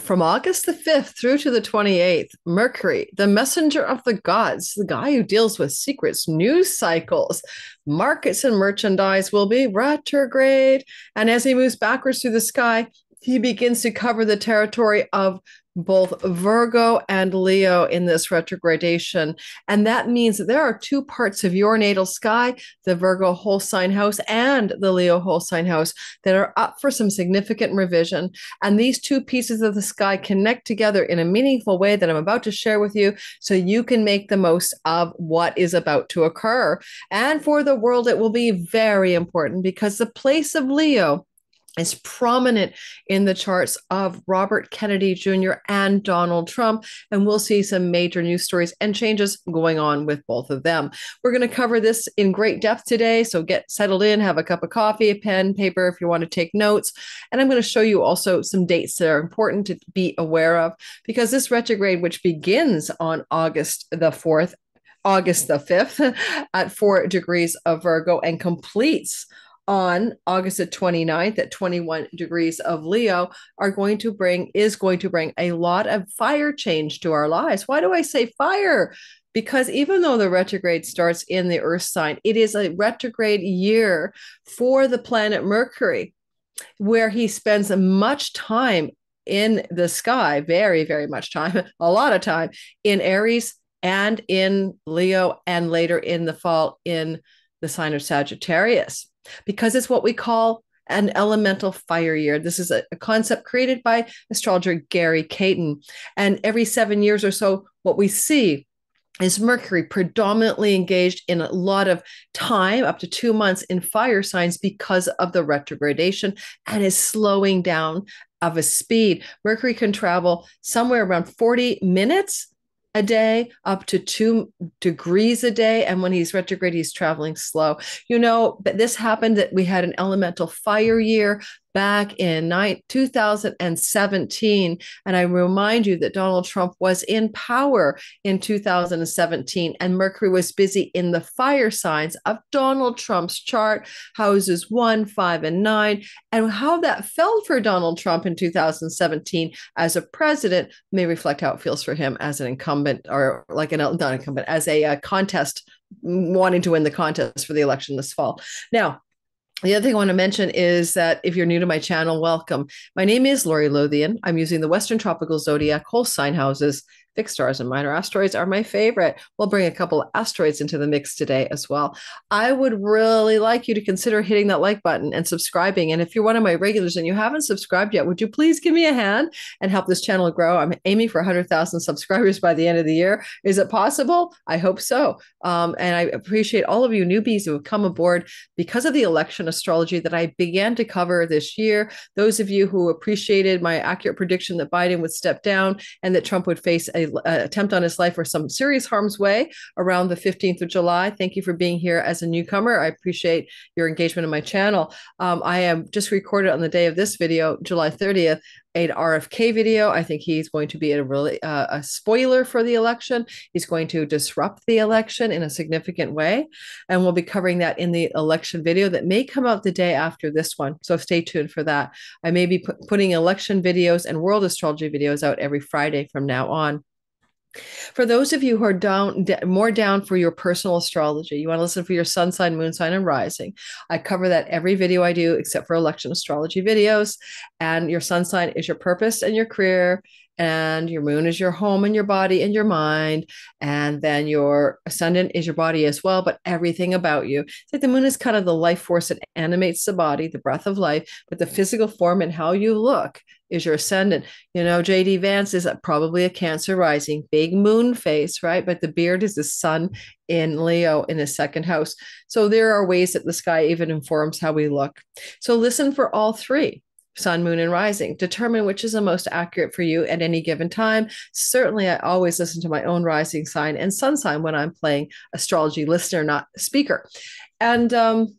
from August the 5th through to the 28th, Mercury, the messenger of the gods, the guy who deals with secrets, news cycles, markets, and merchandise, will be retrograde. And as he moves backwards through the sky, he begins to cover the territory of both Virgo and Leo in this retrogradation. And that means that there are two parts of your natal sky, the Virgo whole sign house and the Leo whole sign house, that are up for some significant revision. And these two pieces of the sky connect together in a meaningful way that I'm about to share with you so you can make the most of what is about to occur. And for the world, it will be very important because the place of Leo is prominent in the charts of Robert Kennedy Jr. and Donald Trump. And we'll see some major news stories and changes going on with both of them. We're going to cover this in great depth today. So get settled in, have a cup of coffee, a pen, paper if you want to take notes. And I'm going to show you also some dates that are important to be aware of because this retrograde, which begins on August the 4th, August the 5th at four degrees of Virgo and completes on August the 29th at 21 degrees of Leo are going to bring, is going to bring a lot of fire change to our lives. Why do I say fire? Because even though the retrograde starts in the earth sign, it is a retrograde year for the planet Mercury, where he spends much time in the sky, very, very much time, a lot of time in Aries and in Leo, and later in the fall in the sign of Sagittarius because it's what we call an elemental fire year. This is a, a, concept created by astrologer Gary Caton. And every seven years or so, what we see is Mercury predominantly engaged in a lot of time, up to two months in fire signs because of the retrogradation and is slowing down of a speed. Mercury can travel somewhere around 40 minutes a day, up to two degrees a day. And when he's retrograde, he's traveling slow. You know, but this happened that we had an elemental fire year back in 2017. And I remind you that Donald Trump was in power in 2017, and Mercury was busy in the fire signs of Donald Trump's chart, houses one, five, and nine. And how that felt for Donald Trump in 2017 as a president may reflect how it feels for him as an incumbent or like an not incumbent, as a, a contest wanting to win the contest for the election this fall. Now, the other thing I want to mention is that if you're new to my channel, welcome. My name is Lori Lothian. I'm using the Western Tropical Zodiac whole sign houses Fixed stars and minor asteroids are my favorite. We'll bring a couple of asteroids into the mix today as well. I would really like you to consider hitting that like button and subscribing. And if you're one of my regulars and you haven't subscribed yet, would you please give me a hand and help this channel grow? I'm aiming for 100,000 subscribers by the end of the year. Is it possible? I hope so. Um, and I appreciate all of you newbies who have come aboard because of the election astrology that I began to cover this year. Those of you who appreciated my accurate prediction that Biden would step down and that Trump would face a attempt on his life or some serious harm's way around the 15th of July. Thank you for being here as a newcomer. I appreciate your engagement in my channel. Um, I am just recorded on the day of this video, July 30th, an RFK video. I think he's going to be a really uh, a spoiler for the election. He's going to disrupt the election in a significant way, and we'll be covering that in the election video that may come out the day after this one. So stay tuned for that. I may be putting election videos and world astrology videos out every Friday from now on. For those of you who are down more down for your personal astrology, you want to listen for your sun sign, moon sign, and rising. I cover that every video I do, except for election astrology videos. And your sun sign is your purpose and your career, and your moon is your home and your body and your mind and then your ascendant is your body as well but everything about you. It's like the moon is kind of the life force that animates the body the breath of life but the physical form and how you look is your ascendant. You know jd vance is probably a cancer rising big moon face right? But the beard is the sun in leo in the second house. So there are ways that the sky even informs how we look. So listen for all three sun, moon, and rising. Determine which is the most accurate for you at any given time. Certainly, I always listen to my own rising sign and sun sign when I'm playing astrology listener, not speaker. And um,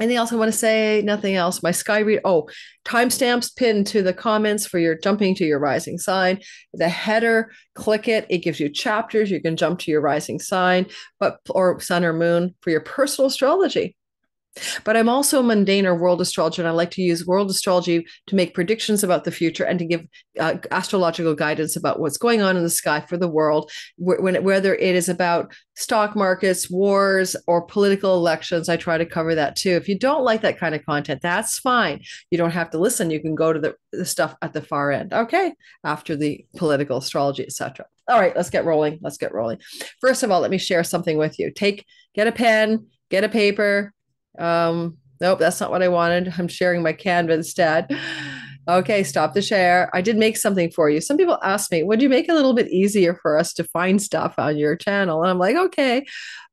anything else I want to say? Nothing else. My sky read. Oh, timestamps pinned to the comments for your jumping to your rising sign. The header, click it. It gives you chapters. You can jump to your rising sign, but or sun or moon for your personal astrology But I'm also a mundane or world astrologer, and I like to use world astrology to make predictions about the future and to give uh, astrological guidance about what's going on in the sky for the world, when, whether it is about stock markets, wars, or political elections. I try to cover that too. If you don't like that kind of content, that's fine. You don't have to listen. You can go to the, the stuff at the far end. Okay, after the political astrology, etc. All right, let's get rolling. Let's get rolling. First of all, let me share something with you. Take, get a pen, get a paper, um, nope, that's not what I wanted. I'm sharing my Canva instead. Okay, stop the share. I did make something for you. Some people ask me, would you make it a little bit easier for us to find stuff on your channel? And I'm like, okay.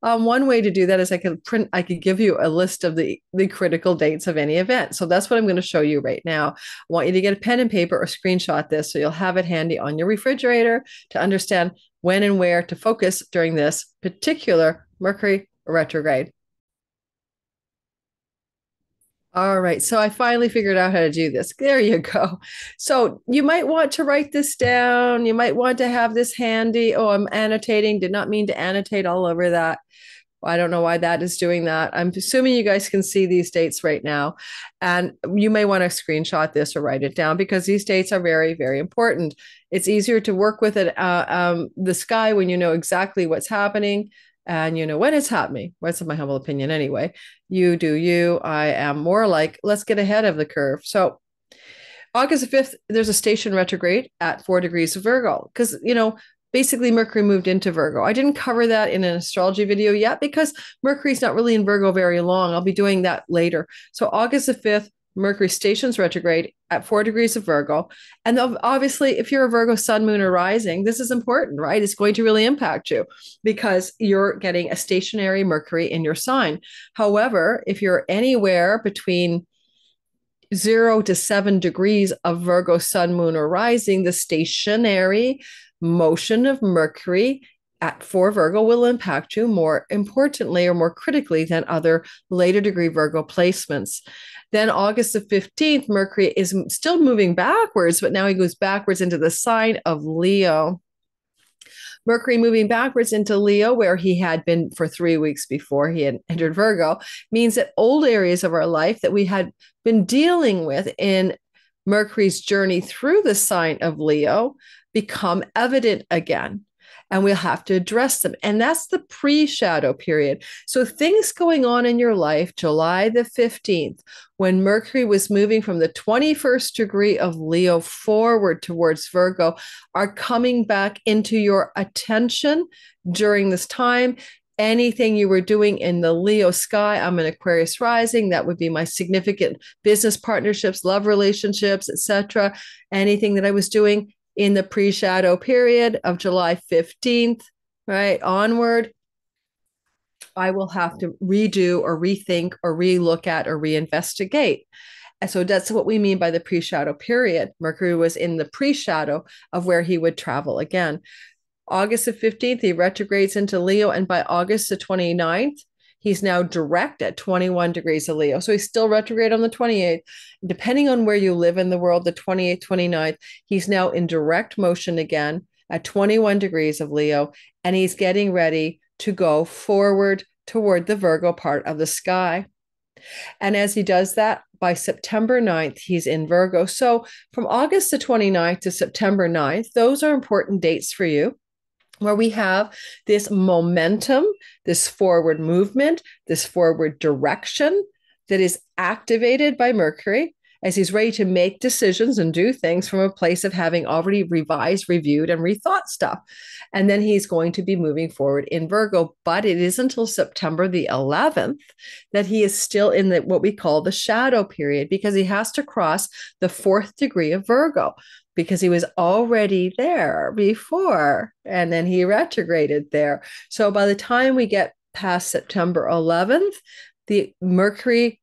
Um, one way to do that is I could print, I could give you a list of the, the critical dates of any event. So that's what I'm going to show you right now. I want you to get a pen and paper or screenshot this so you'll have it handy on your refrigerator to understand when and where to focus during this particular Mercury retrograde. All right. So I finally figured out how to do this. There you go. So you might want to write this down. You might want to have this handy. Oh, I'm annotating. Did not mean to annotate all over that. I don't know why that is doing that. I'm assuming you guys can see these dates right now. And you may want to screenshot this or write it down because these dates are very, very important. It's easier to work with it, uh, um, the sky when you know exactly what's happening and you know when it's happening well, that's my humble opinion anyway. You do you. I am more like let's get ahead of the curve. So august 5th there's a station retrograde at four degrees of virgo because you know basically mercury moved into virgo. I didn't cover that in an astrology video yet because mercury's not really in virgo very long. I'll be doing that later. So august the 5th Mercury stations retrograde at four degrees of Virgo. And obviously, if you're a Virgo sun, moon, or rising, this is important, right? It's going to really impact you because you're getting a stationary Mercury in your sign. However, if you're anywhere between zero to seven degrees of Virgo sun, moon, or rising, the stationary motion of Mercury at four Virgo will impact you more importantly or more critically than other later degree Virgo placements. Then August the 15th, Mercury is still moving backwards, but now he goes backwards into the sign of Leo. Mercury moving backwards into Leo, where he had been for three weeks before he had entered Virgo, means that old areas of our life that we had been dealing with in Mercury's journey through the sign of Leo become evident again and we'll have to address them. And that's the pre shadow period. So, things going on in your life, July the 15th, when Mercury was moving from the 21st degree of Leo forward towards Virgo, are coming back into your attention during this time anything you were doing in the Leo sky. I'm an Aquarius rising. That would be my significant business partnerships, love relationships, etc. Anything that I was doing in the pre shadow period of July 15th, right, onward, I will have to redo or rethink or relook at or reinvestigate. And so that's what we mean by the pre shadow period. Mercury was in the pre shadow of where he would travel again. August the 15th, he retrogrades into Leo. And by August the 29th, He's now direct at 21 degrees of Leo. So he's still retrograde on the 28th. Depending on where you live in the world, the 28th, 29th, he's now in direct motion again at 21 degrees of Leo. And he's getting ready to go forward toward the Virgo part of the sky. And as he does that, by September 9th, he's in Virgo. So from August the 29th to September 9th, those are important dates for you where we have this momentum, this forward movement, this forward direction that is activated by Mercury as he's ready to make decisions and do things from a place of having already revised, reviewed, and rethought stuff. And then he's going to be moving forward in Virgo. But it is until September the 11th that he is still in the what we call the shadow period because he has to cross the fourth degree of Virgo because he was already there before and then he retrograded there. So by the time we get past September 11th, the Mercury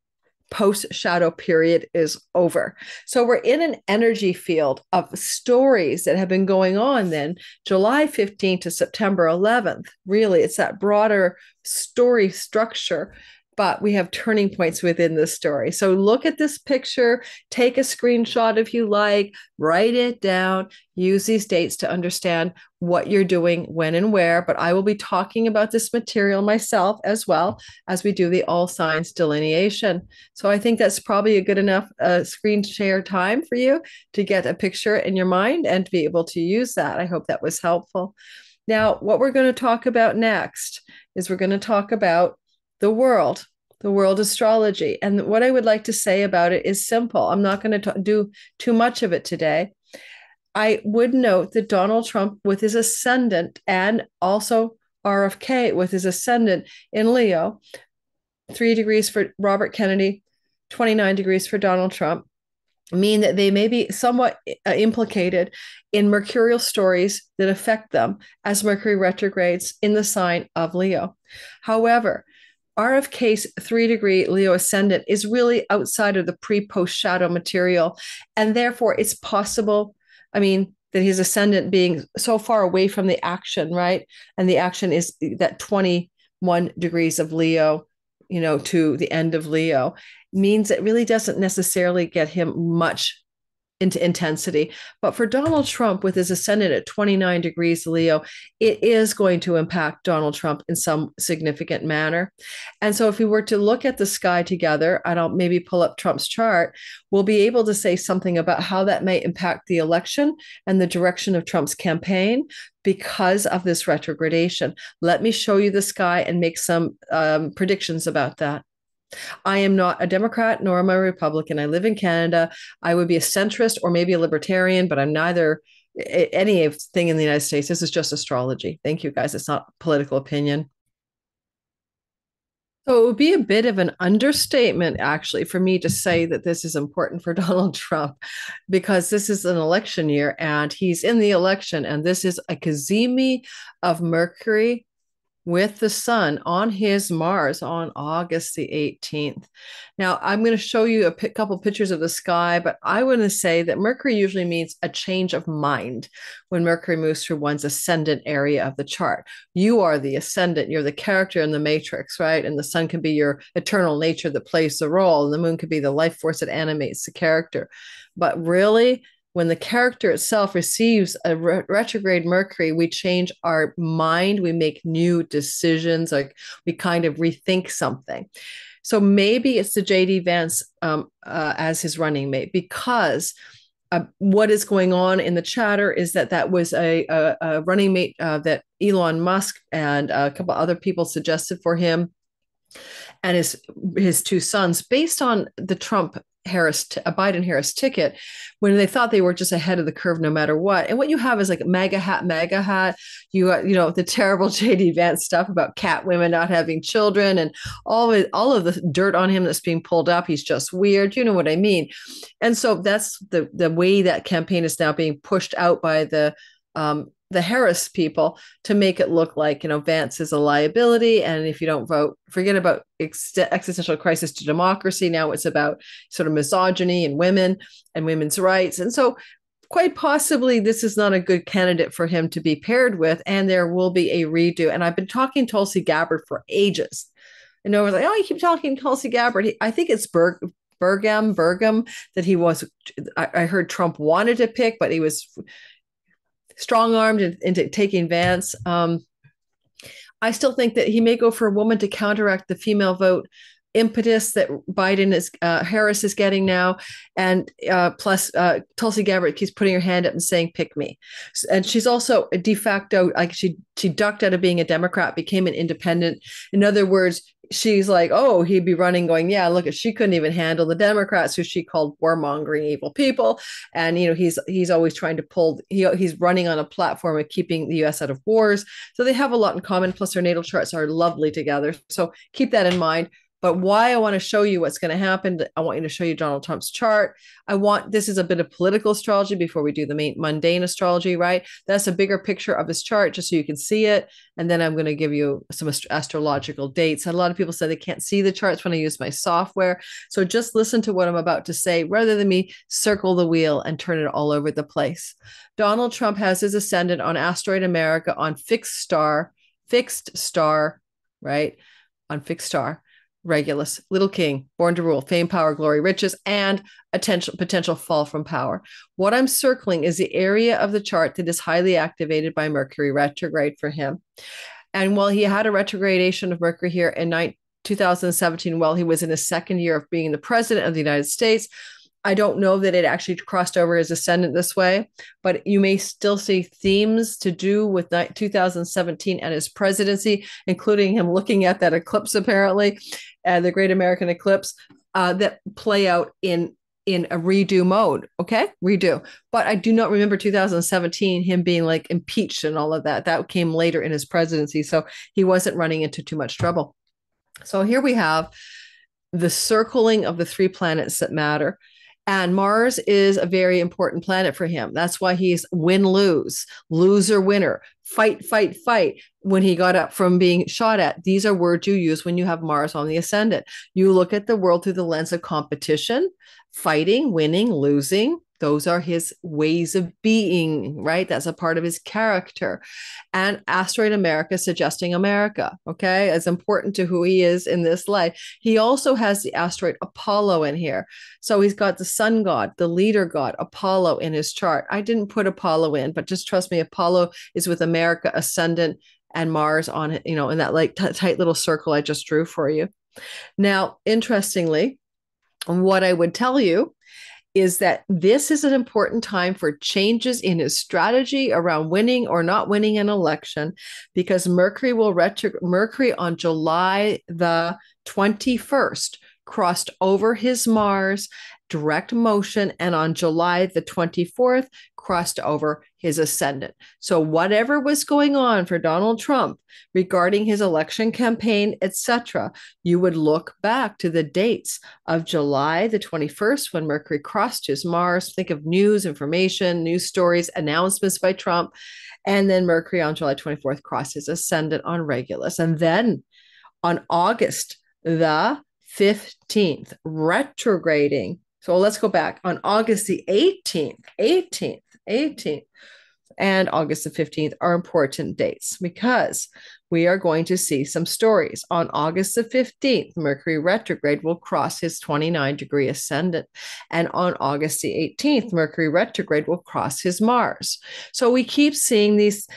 post shadow period is over. So we're in an energy field of stories that have been going on then July 15th to September 11th. Really, it's that broader story structure but we have turning points within the story. So look at this picture, take a screenshot if you like, write it down, use these dates to understand what you're doing, when and where. But I will be talking about this material myself as well as we do the all signs delineation. So I think that's probably a good enough uh, screen share time for you to get a picture in your mind and to be able to use that. I hope that was helpful. Now, what we're going to talk about next is we're going to talk about the world, the world astrology. And what I would like to say about it is simple. I'm not going to do too much of it today. I would note that Donald Trump, with his ascendant and also RFK with his ascendant in Leo, three degrees for Robert Kennedy, 29 degrees for Donald Trump, mean that they may be somewhat uh, implicated in mercurial stories that affect them as Mercury retrogrades in the sign of Leo. However, RFK's three degree Leo ascendant is really outside of the pre post shadow material. And therefore, it's possible, I mean, that his ascendant being so far away from the action, right? And the action is that 21 degrees of Leo, you know, to the end of Leo, means it really doesn't necessarily get him much into intensity. But for Donald Trump, with his ascendant at 29 degrees Leo, it is going to impact Donald Trump in some significant manner. And so, if we were to look at the sky together, I don't maybe pull up Trump's chart, we'll be able to say something about how that may impact the election and the direction of Trump's campaign because of this retrogradation. Let me show you the sky and make some um, predictions about that. I am not a Democrat nor am I a Republican. I live in Canada. I would be a centrist or maybe a libertarian, but I'm neither anything in the United States. This is just astrology. Thank you, guys. It's not political opinion. So it would be a bit of an understatement, actually, for me to say that this is important for Donald Trump because this is an election year and he's in the election, and this is a cazimi of Mercury with the sun on his Mars on August the 18th. Now, I'm going to show you a p- couple pictures of the sky, but I want to say that Mercury usually means a change of mind when Mercury moves through one's ascendant area of the chart. You are the ascendant, you're the character in the matrix, right? And the sun can be your eternal nature that plays the role, and the moon could be the life force that animates the character. But really, when the character itself receives a re- retrograde Mercury, we change our mind, we make new decisions, like we kind of rethink something. So maybe it's the JD Vance um, uh, as his running mate because. Uh, what is going on in the chatter is that that was a, a, a running mate uh, that Elon Musk and a couple other people suggested for him and his his two sons based on the Trump Harris, a Biden Harris ticket when they thought they were just ahead of the curve no matter what. And what you have is like MAGA hat, MAGA hat. You you know, the terrible JD Vance stuff about cat women not having children and all of, all of the dirt on him that's being pulled up. He's just weird. You know what I mean? And so that's the, the way that campaign is now being pushed out by the um, the Harris people to make it look like you know Vance is a liability, and if you don't vote, forget about ex- existential crisis to democracy. Now it's about sort of misogyny and women and women's rights, and so quite possibly this is not a good candidate for him to be paired with, and there will be a redo. And I've been talking Tulsi Gabbard for ages. And no was like, oh, you keep talking Tulsi Gabbard. I think it's Berg, Bergam, Burgum that he was. I, I heard Trump wanted to pick, but he was strong armed into taking Vance. Um, I still think that he may go for a woman to counteract the female vote impetus that Biden is uh, Harris is getting now, and uh, plus uh, Tulsi Gabbard keeps putting her hand up and saying "pick me," and she's also a de facto like she she ducked out of being a Democrat, became an independent. In other words, she's like, oh, he'd be running, going, yeah, look, at she couldn't even handle the Democrats, who she called warmongering evil people, and you know he's he's always trying to pull. He he's running on a platform of keeping the U.S. out of wars, so they have a lot in common. Plus, their natal charts are lovely together, so keep that in mind. But why I want to show you what's going to happen, I want you to show you Donald Trump's chart. I want this is a bit of political astrology before we do the main mundane astrology, right? That's a bigger picture of his chart just so you can see it. And then I'm going to give you some ast- astrological dates. And a lot of people say they can't see the charts when I use my software. So just listen to what I'm about to say rather than me circle the wheel and turn it all over the place. Donald Trump has his ascendant on asteroid America on fixed star, fixed star, right? On fixed star Regulus, little king, born to rule, fame, power, glory, riches, and potential potential fall from power. What I'm circling is the area of the chart that is highly activated by Mercury retrograde for him. And while he had a retrogradation of Mercury here in 2017, while he was in his second year of being the president of the United States, I don't know that it actually crossed over his ascendant this way, but you may still see themes to do with 2017 and his presidency, including him looking at that eclipse, apparently, uh, the Great American Eclipse, uh, that play out in in a redo mode. Okay, redo. But I do not remember 2017 him being like impeached and all of that. That came later in his presidency, so he wasn't running into too much trouble. So here we have the circling of the three planets that matter. And Mars is a very important planet for him. That's why he's win lose, loser winner, fight, fight, fight. When he got up from being shot at, these are words you use when you have Mars on the ascendant. You look at the world through the lens of competition, fighting, winning, losing, those are his ways of being, right? That's a part of his character. And Asteroid America suggesting America, okay, as important to who he is in this life. He also has the asteroid Apollo in here. So he's got the sun god, the leader god, Apollo in his chart. I didn't put Apollo in, but just trust me, Apollo is with America ascendant and Mars on it, you know, in that like t- tight little circle I just drew for you. Now, interestingly, what I would tell you is that this is an important time for changes in his strategy around winning or not winning an election because Mercury will retro Mercury on July the 21st crossed over his Mars direct motion and on July the 24th crossed over his ascendant. So whatever was going on for Donald Trump regarding his election campaign, etc., you would look back to the dates of July the 21st when Mercury crossed his Mars, think of news, information, news stories, announcements by Trump, and then Mercury on July 24th crossed his ascendant on Regulus. And then on August the 15th, retrograding. So let's go back on August the 18th, 18th, 18th, and August the 15th are important dates because we are going to see some stories. On August the 15th, Mercury retrograde will cross his 29 degree ascendant. And on August the 18th, Mercury retrograde will cross his Mars. So we keep seeing these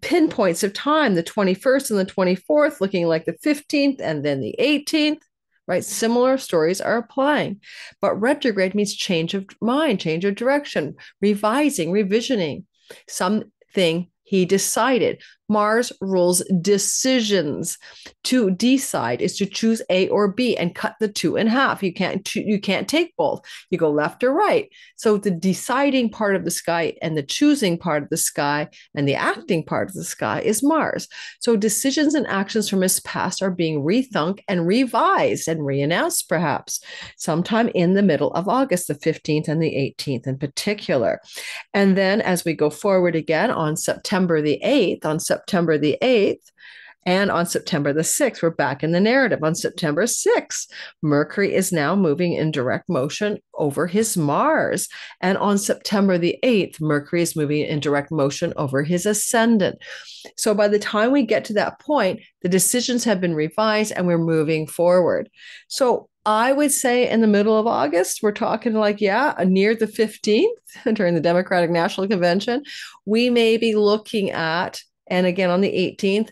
pinpoints of time the 21st and the 24th looking like the 15th and then the 18th right? Similar stories are applying, but retrograde means change of mind, change of direction, revising, revisioning something he decided. Mars rules decisions. To decide is to choose A or B and cut the two in half. You can't you can't take both. You go left or right. So the deciding part of the sky and the choosing part of the sky and the acting part of the sky is Mars. So decisions and actions from his past are being rethunk and revised and reannounced perhaps sometime in the middle of August, the 15th and the 18th in particular. And then as we go forward again on September the 8th, on September the 8th. And on September the 6th, we're back in the narrative. On September 6th, Mercury is now moving in direct motion over his Mars. And on September the 8th, Mercury is moving in direct motion over his ascendant. So by the time we get to that point, the decisions have been revised and we're moving forward. So I would say in the middle of August, we're talking like, yeah, near the 15th during the Democratic National Convention, we may be looking at and again on the 18th,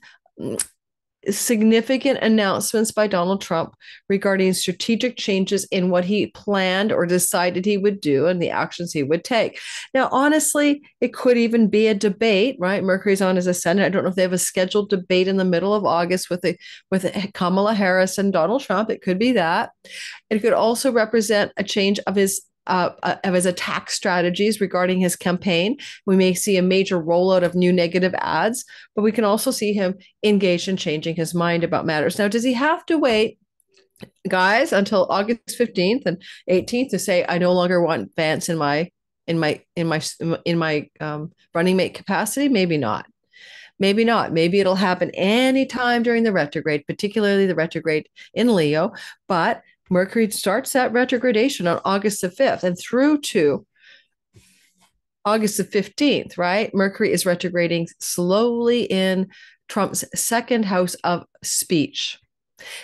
significant announcements by Donald Trump regarding strategic changes in what he planned or decided he would do and the actions he would take. Now, honestly, it could even be a debate, right? Mercury's on his ascendant. I don't know if they have a scheduled debate in the middle of August with a, with Kamala Harris and Donald Trump. It could be that. It could also represent a change of his uh, uh, of his attack strategies regarding his campaign. We may see a major rollout of new negative ads, but we can also see him engaged in changing his mind about matters. Now, does he have to wait, guys, until August 15th and 18th to say, I no longer want Vance in my in my in my in my um, running mate capacity? Maybe not. Maybe not. Maybe it'll happen anytime during the retrograde, particularly the retrograde in Leo. But Mercury starts that retrogradation on August the 5th and through to August the 15th, right? Mercury is retrograding slowly in Trump's second house of speech.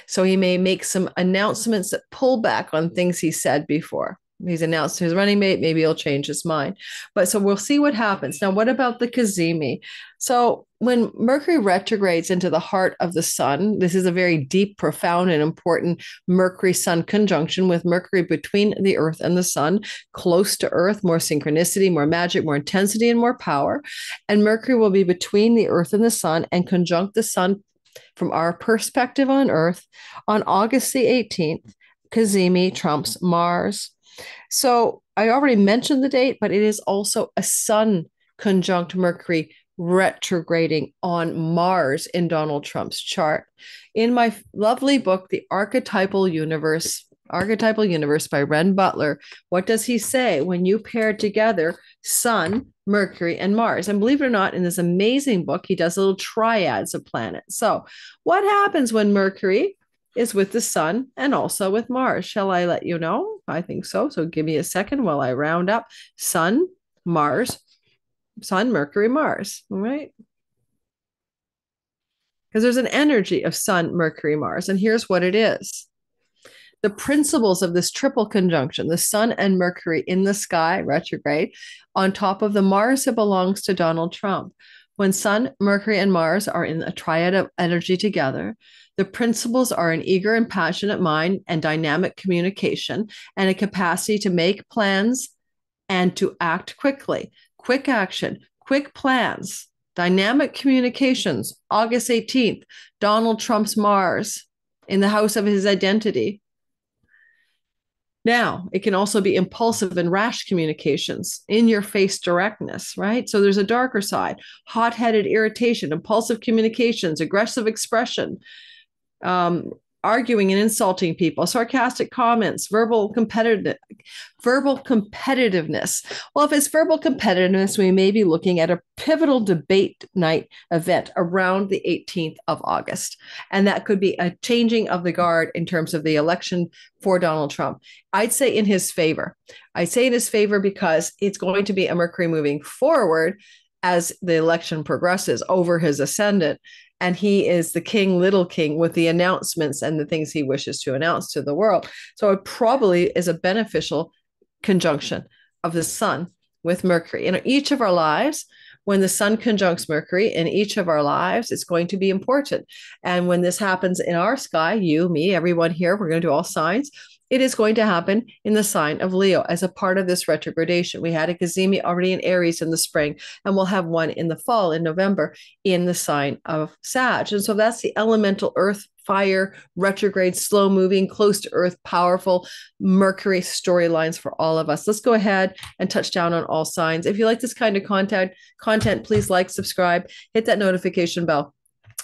So he may make some announcements that pull back on things he said before. He's announced his running mate. Maybe he'll change his mind. But so we'll see what happens. Now, what about the cazimi? So when Mercury retrogrades into the heart of the sun, this is a very deep, profound, and important Mercury Sun conjunction with Mercury between the Earth and the Sun, close to Earth, more synchronicity, more magic, more intensity, and more power. And Mercury will be between the Earth and the Sun and conjunct the Sun from our perspective on Earth on August the 18th. cazimi Trump's Mars, so I already mentioned the date, but it is also a Sun conjunct Mercury retrograding on Mars in Donald Trump's chart. In my lovely book, The Archetypal Universe, Archetypal Universe by Renn Butler, what does he say when you pair together Sun, Mercury, and Mars? And believe it or not, in this amazing book, he does little triads of planets. So, what happens when Mercury is with the sun and also with Mars. Shall I let you know? I think so. So give me a second while I round up Sun, Mars, Sun, Mercury, Mars. All right. Because there's an energy of Sun, Mercury, Mars. And here's what it is the principles of this triple conjunction, the Sun and Mercury in the sky, retrograde, on top of the Mars that belongs to Donald Trump. When Sun, Mercury, and Mars are in a triad of energy together, the principles are an eager and passionate mind and dynamic communication and a capacity to make plans and to act quickly. Quick action, quick plans, dynamic communications. August 18th, Donald Trump's Mars in the house of his identity. Now, it can also be impulsive and rash communications, in your face directness, right? So there's a darker side hot headed irritation, impulsive communications, aggressive expression, um, arguing and insulting people, sarcastic comments, verbal competitive, verbal competitiveness. Well, if it's verbal competitiveness, we may be looking at a pivotal debate night event around the 18th of August, and that could be a changing of the guard in terms of the election for Donald Trump. I'd say in his favor. I say in his favor because it's going to be a Mercury moving forward as the election progresses over his ascendant and he is the king little king with the announcements and the things he wishes to announce to the world. So it probably is a beneficial conjunction of the sun with mercury. In each of our lives when the sun conjuncts mercury in each of our lives it's going to be important. And when this happens in our sky you me everyone here we're going to do all signs it is going to happen in the sign of Leo as a part of this retrogradation. We had a cazimi already in Aries in the spring, and we'll have one in the fall in November in the sign of Sag. And so that's the elemental earth fire, retrograde, slow moving, close to earth, powerful Mercury storylines for all of us. Let's go ahead and touch down on all signs. If you like this kind of content, content, please like, subscribe, hit that notification bell.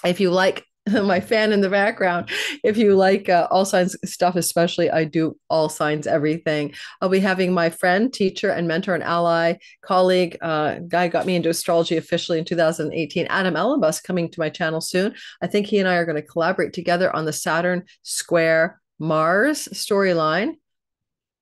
If you like my fan in the background. If you like uh, all signs stuff, especially, I do all signs everything. I'll be having my friend, teacher, and mentor and ally, colleague, uh, guy got me into astrology officially in 2018, Adam Elenbaas, coming to my channel soon. I think he and I are going to collaborate together on the Saturn Square Mars storyline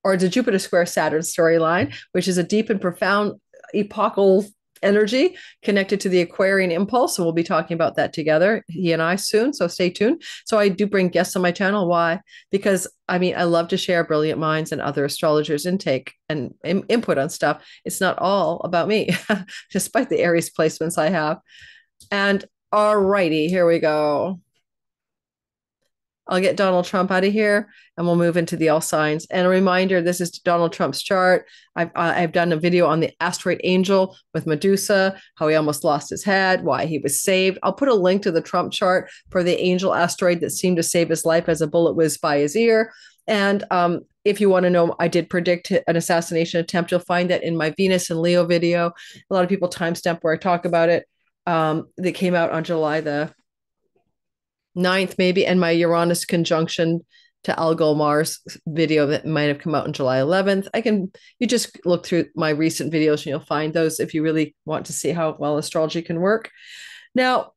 or the Jupiter Square Saturn storyline, which is a deep and profound epochal energy connected to the Aquarian impulse. So we'll be talking about that together, he and I soon. So stay tuned. So I do bring guests on my channel. Why? Because I mean, I love to share brilliant minds and other astrologers' intake and in- input on stuff. It's not all about me, despite the Aries placements I have. And all righty, here we go. I'll get Donald Trump out of here and we'll move into the all signs. And a reminder this is Donald Trump's chart. I've, I've done a video on the asteroid angel with Medusa, how he almost lost his head, why he was saved. I'll put a link to the Trump chart for the angel asteroid that seemed to save his life as a bullet whizzed by his ear. And um, if you want to know, I did predict an assassination attempt. You'll find that in my Venus and Leo video. A lot of people timestamp where I talk about it. Um, that came out on July the 9th, maybe, and my Uranus conjunction to Algol Mars video that might have come out on July 11th. I can, you just look through my recent videos and you'll find those if you really want to see how well astrology can work. Now,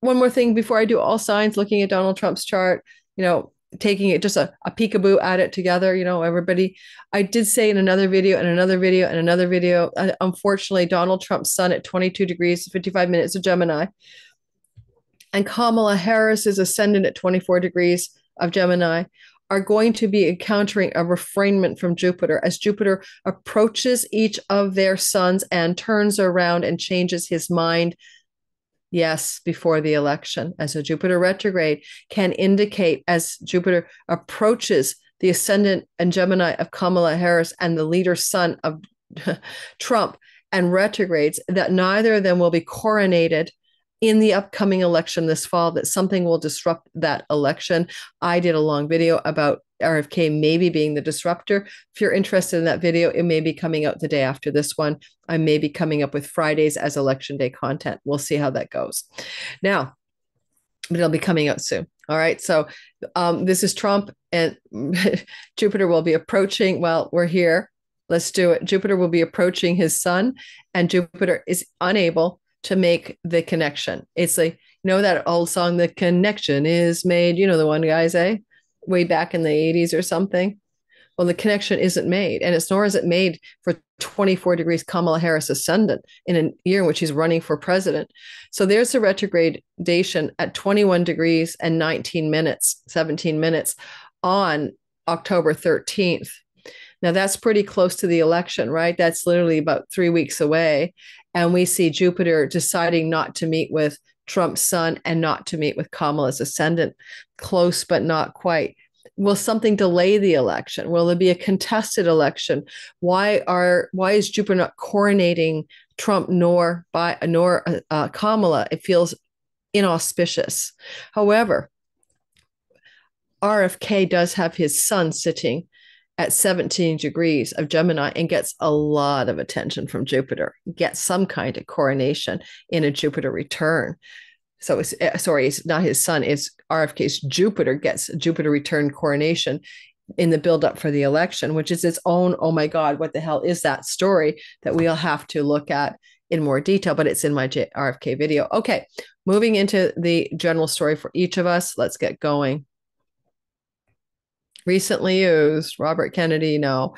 one more thing before I do all signs, looking at Donald Trump's chart, you know, taking it just a, a peekaboo at it together, you know, everybody. I did say in another video and another video and another video, uh, unfortunately, Donald Trump's sun at 22 degrees, 55 minutes of Gemini and Kamala Harris is ascendant at 24 degrees of Gemini are going to be encountering a refrainment from Jupiter as Jupiter approaches each of their suns and turns around and changes his mind. Yes, before the election, as a Jupiter retrograde can indicate as Jupiter approaches the ascendant and Gemini of Kamala Harris and the leader sun of Trump and retrogrades, that neither of them will be coronated in the upcoming election this fall that something will disrupt that election. I did a long video about RFK maybe being the disruptor. If you're interested in that video, it may be coming out the day after this one. I may be coming up with Fridays as election day content. We'll see how that goes. Now, but it'll be coming out soon. All right. So um, this is Trump and Jupiter will be approaching. Well, we're here. Let's do it. Jupiter will be approaching his sun, and Jupiter is unable to make the connection. It's like, you know, that old song, The Connection is Made, you know, the one guy say eh? way back in the 80s or something. Well, the connection isn't made, and it's nor is it made for 24 degrees Kamala Harris ascendant in a year in which he's running for president. So there's a retrogradation at 21 degrees and 19 minutes, 17 minutes on October 13th. Now that's pretty close to the election, right? That's literally about three weeks away and we see Jupiter deciding not to meet with Trump's sun and not to meet with Kamala's ascendant, close but not quite. Will something delay the election? Will there be a contested election? Why are why is Jupiter not coronating Trump nor by nor uh, uh Kamala? It feels inauspicious. However, RFK does have his son sitting at 17 degrees of Gemini and gets a lot of attention from Jupiter, gets some kind of coronation in a Jupiter return. So it's eh, sorry, it's not his sun, it's RFK's Jupiter gets Jupiter return coronation in the buildup for the election, which is its own, oh my God, what the hell is that story that we'll have to look at in more detail, but it's in my RFK video. Okay, moving into the general story for each of us, let's get going recently used Robert Kennedy, no,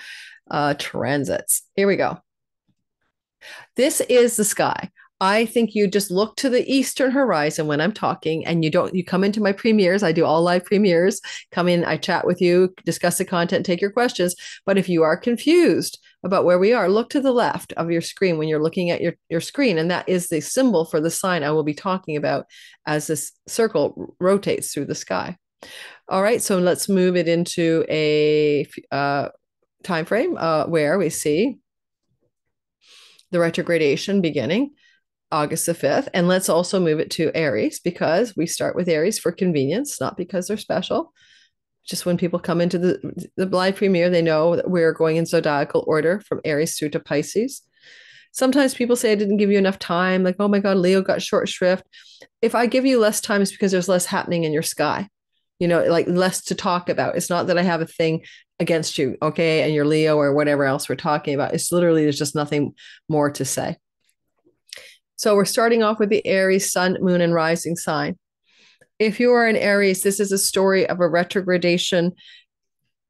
uh, transits. Here we go. This is the sky. I think you just look to the eastern horizon when I'm talking and you don't you come into my premieres. I do all live premieres. Come in, I chat with you, discuss the content, take your questions. But if you are confused about where we are, look to the left of your screen when you're looking at your, your screen. And that is the symbol for the sign I will be talking about as this circle rotates through the sky. All right, so let's move it into a uh, time frame uh, where we see the retrogradation beginning August the 5th. And let's also move it to Aries because we start with Aries for convenience, not because they're special. Just when people come into the, the live premiere, they know that we're going in zodiacal order from Aries through to Pisces. Sometimes people say I didn't give you enough time, like, oh my God, Leo got short shrift. If I give you less time, it's because there's less happening in your sky you know, like less to talk about. It's not that I have a thing against you, okay, and you're Leo or whatever else we're talking about. It's literally there's just nothing more to say. So we're starting off with the Aries sun, moon, and rising sign. If you are an Aries, this is a story of a retrogradation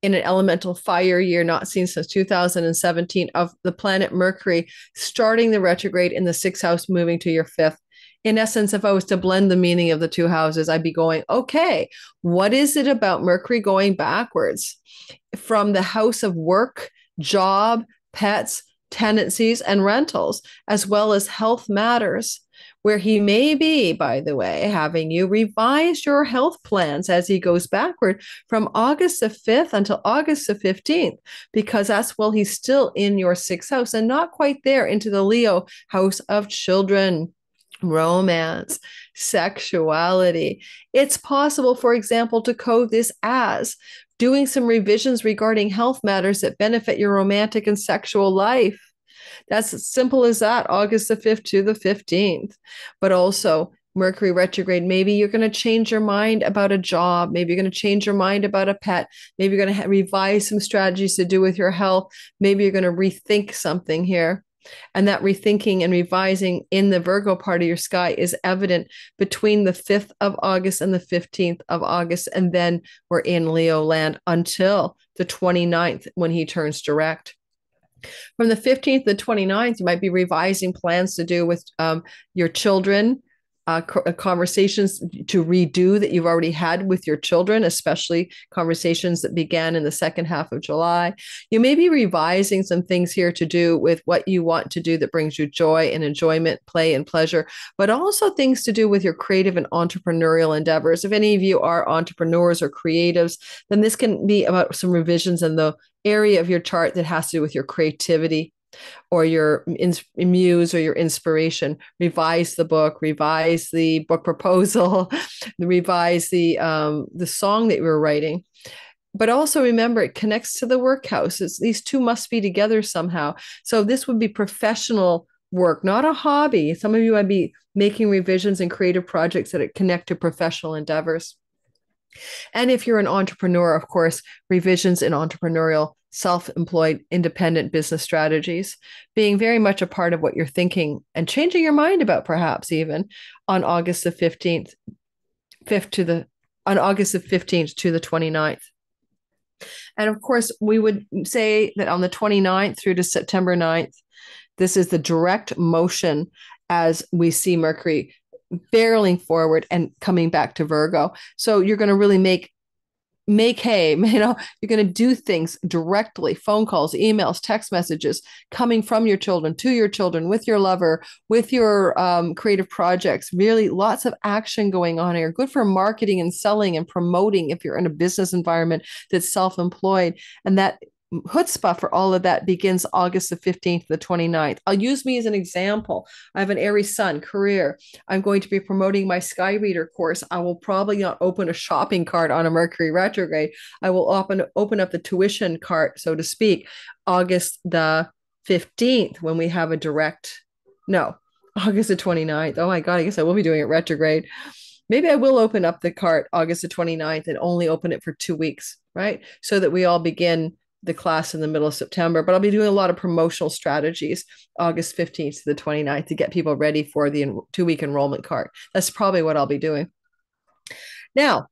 in an elemental fire year not seen since 2017 of the planet Mercury starting the retrograde in the sixth house, moving to your fifth in essence, if I was to blend the meaning of the two houses, I'd be going, okay, what is it about Mercury going backwards from the house of work, job, pets, tenancies, and rentals, as well as health matters? Where he may be, by the way, having you revise your health plans as he goes backward from August the 5th until August the 15th, because that's while he's still in your sixth house and not quite there into the Leo house of children romance, sexuality. It's possible, for example, to code this as doing some revisions regarding health matters that benefit your romantic and sexual life. That's as simple as that, August the 5th to the 15th. But also, Mercury retrograde, maybe you're going to change your mind about a job. Maybe you're going to change your mind about a pet. Maybe you're going to revise some strategies to do with your health. Maybe you're going to rethink something here. And that rethinking and revising in the Virgo part of your sky is evident between the 5th of August and the 15th of August. And then we're in Leo land until the 29th when he turns direct. From the 15th to the 29th, you might be revising plans to do with um, your children, uh, uh, conversations to redo that you've already had with your children, especially conversations that began in the second half of July. You may be revising some things here to do with what you want to do that brings you joy and enjoyment, play and pleasure, but also things to do with your creative and entrepreneurial endeavors. If any of you are entrepreneurs or creatives, then this can be about some revisions in the area of your chart that has to do with your creativity or your muse or your inspiration revise the book revise the book proposal revise the um, the song that you were writing. But also remember it connects to the workhouse. It's, these two must be together somehow. So this would be professional work not a hobby. Some of you might be making revisions and creative projects that connect to professional endeavors. And if you're an entrepreneur of course revisions in entrepreneurial self employed, independent business strategies, being very much a part of what you're thinking and changing your mind about, perhaps even on August the 15th, 5th to the on August the 15th to the 29th. And of course, we would say that on the 29th through to September 9th, this is the direct motion as we see Mercury barreling forward and coming back to Virgo. So you're going to really make make hay you know you're going to do things directly phone calls emails text messages coming from your children to your children with your lover with your um, creative projects really lots of action going on here. Good for marketing and selling and promoting if you're in a business environment that's self-employed and that chutzpah for all of that begins August the 15th to the 29th. I'll use me as an example. I have an Aries Sun career. I'm going to be promoting my Sky Reader course. I will probably not open a shopping cart on a Mercury retrograde. I will open open up the tuition cart, so to speak, August the 15th when we have a direct no, August the 29th. Oh my god, I guess I will be doing it retrograde. Maybe I will open up the cart August the 29th and only open it for 2 weeks, right? So that we all begin the class in the middle of September, but I'll be doing a lot of promotional strategies August 15th to the 29th to get people ready for the two week enrollment card. That's probably what I'll be doing. Now,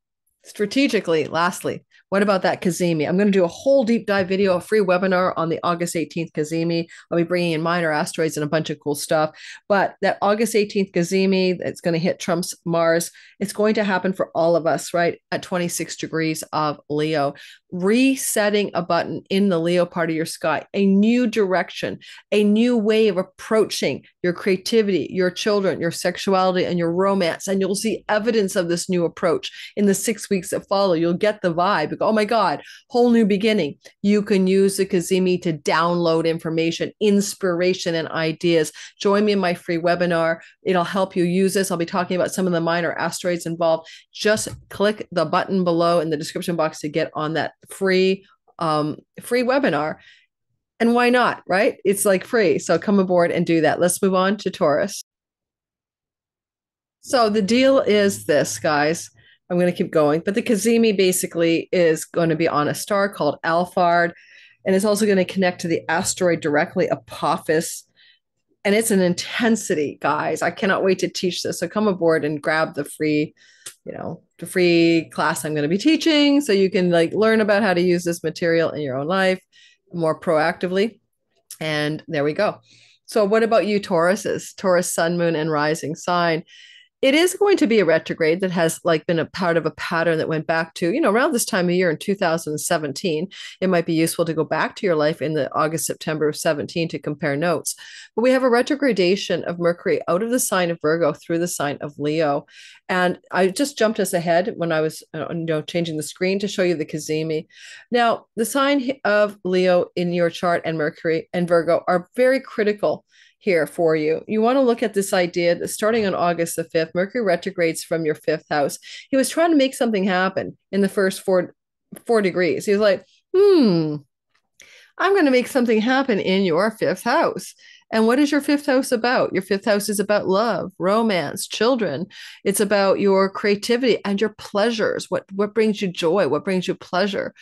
strategically, lastly, what about that Cazimi? I'm going to do a whole deep dive video, a free webinar on the August 18th Cazimi. I'll be bringing in minor asteroids and a bunch of cool stuff. But that August 18th Cazimi, it's going to hit Trump's Mars. It's going to happen for all of us, right? At 26 degrees of Leo resetting a button in the Leo part of your sky, a new direction, a new way of approaching your creativity, your children, your sexuality, and your romance. And you'll see evidence of this new approach in the six weeks that follow. You'll get the vibe. oh my God, whole new beginning. You can use the Cazimi to download information, inspiration, and ideas. Join me in my free webinar. It'll help you use this. I'll be talking about some of the minor asteroids involved. Just click the button below in the description box to get on that free um, free webinar. And why not, right? It's like free. So come aboard and do that. Let's move on to Taurus. So the deal is this, guys. I'm going to keep going, but the Cazimi basically is going to be on a star called Alphard, and it's also going to connect to the asteroid directly, Apophis. And it's an intensity, guys. I cannot wait to teach this. So come aboard and grab the free, you know, the free class I'm going to be teaching so you can like learn about how to use this material in your own life more proactively. And there we go. So what about you Tauruses? Taurus sun moon and rising sign it is going to be a retrograde that has like been a part of a pattern that went back to you know around this time of year in 2017 it might be useful to go back to your life in the august september of 17 to compare notes. But we have a retrogradation of mercury out of the sign of virgo through the sign of leo. And i just jumped us ahead when i was uh, you know changing the screen to show you the cazimi now the sign of leo in your chart and mercury and virgo are very critical here for you. You want to look at this idea that starting on August the 5th, Mercury retrogrades from your fifth house. He was trying to make something happen in the first four, four degrees. He was like, hmm, I'm going to make something happen in your fifth house. And what is your fifth house about? Your fifth house is about love, romance, children. It's about your creativity and your pleasures. What what brings you joy? What brings you pleasure?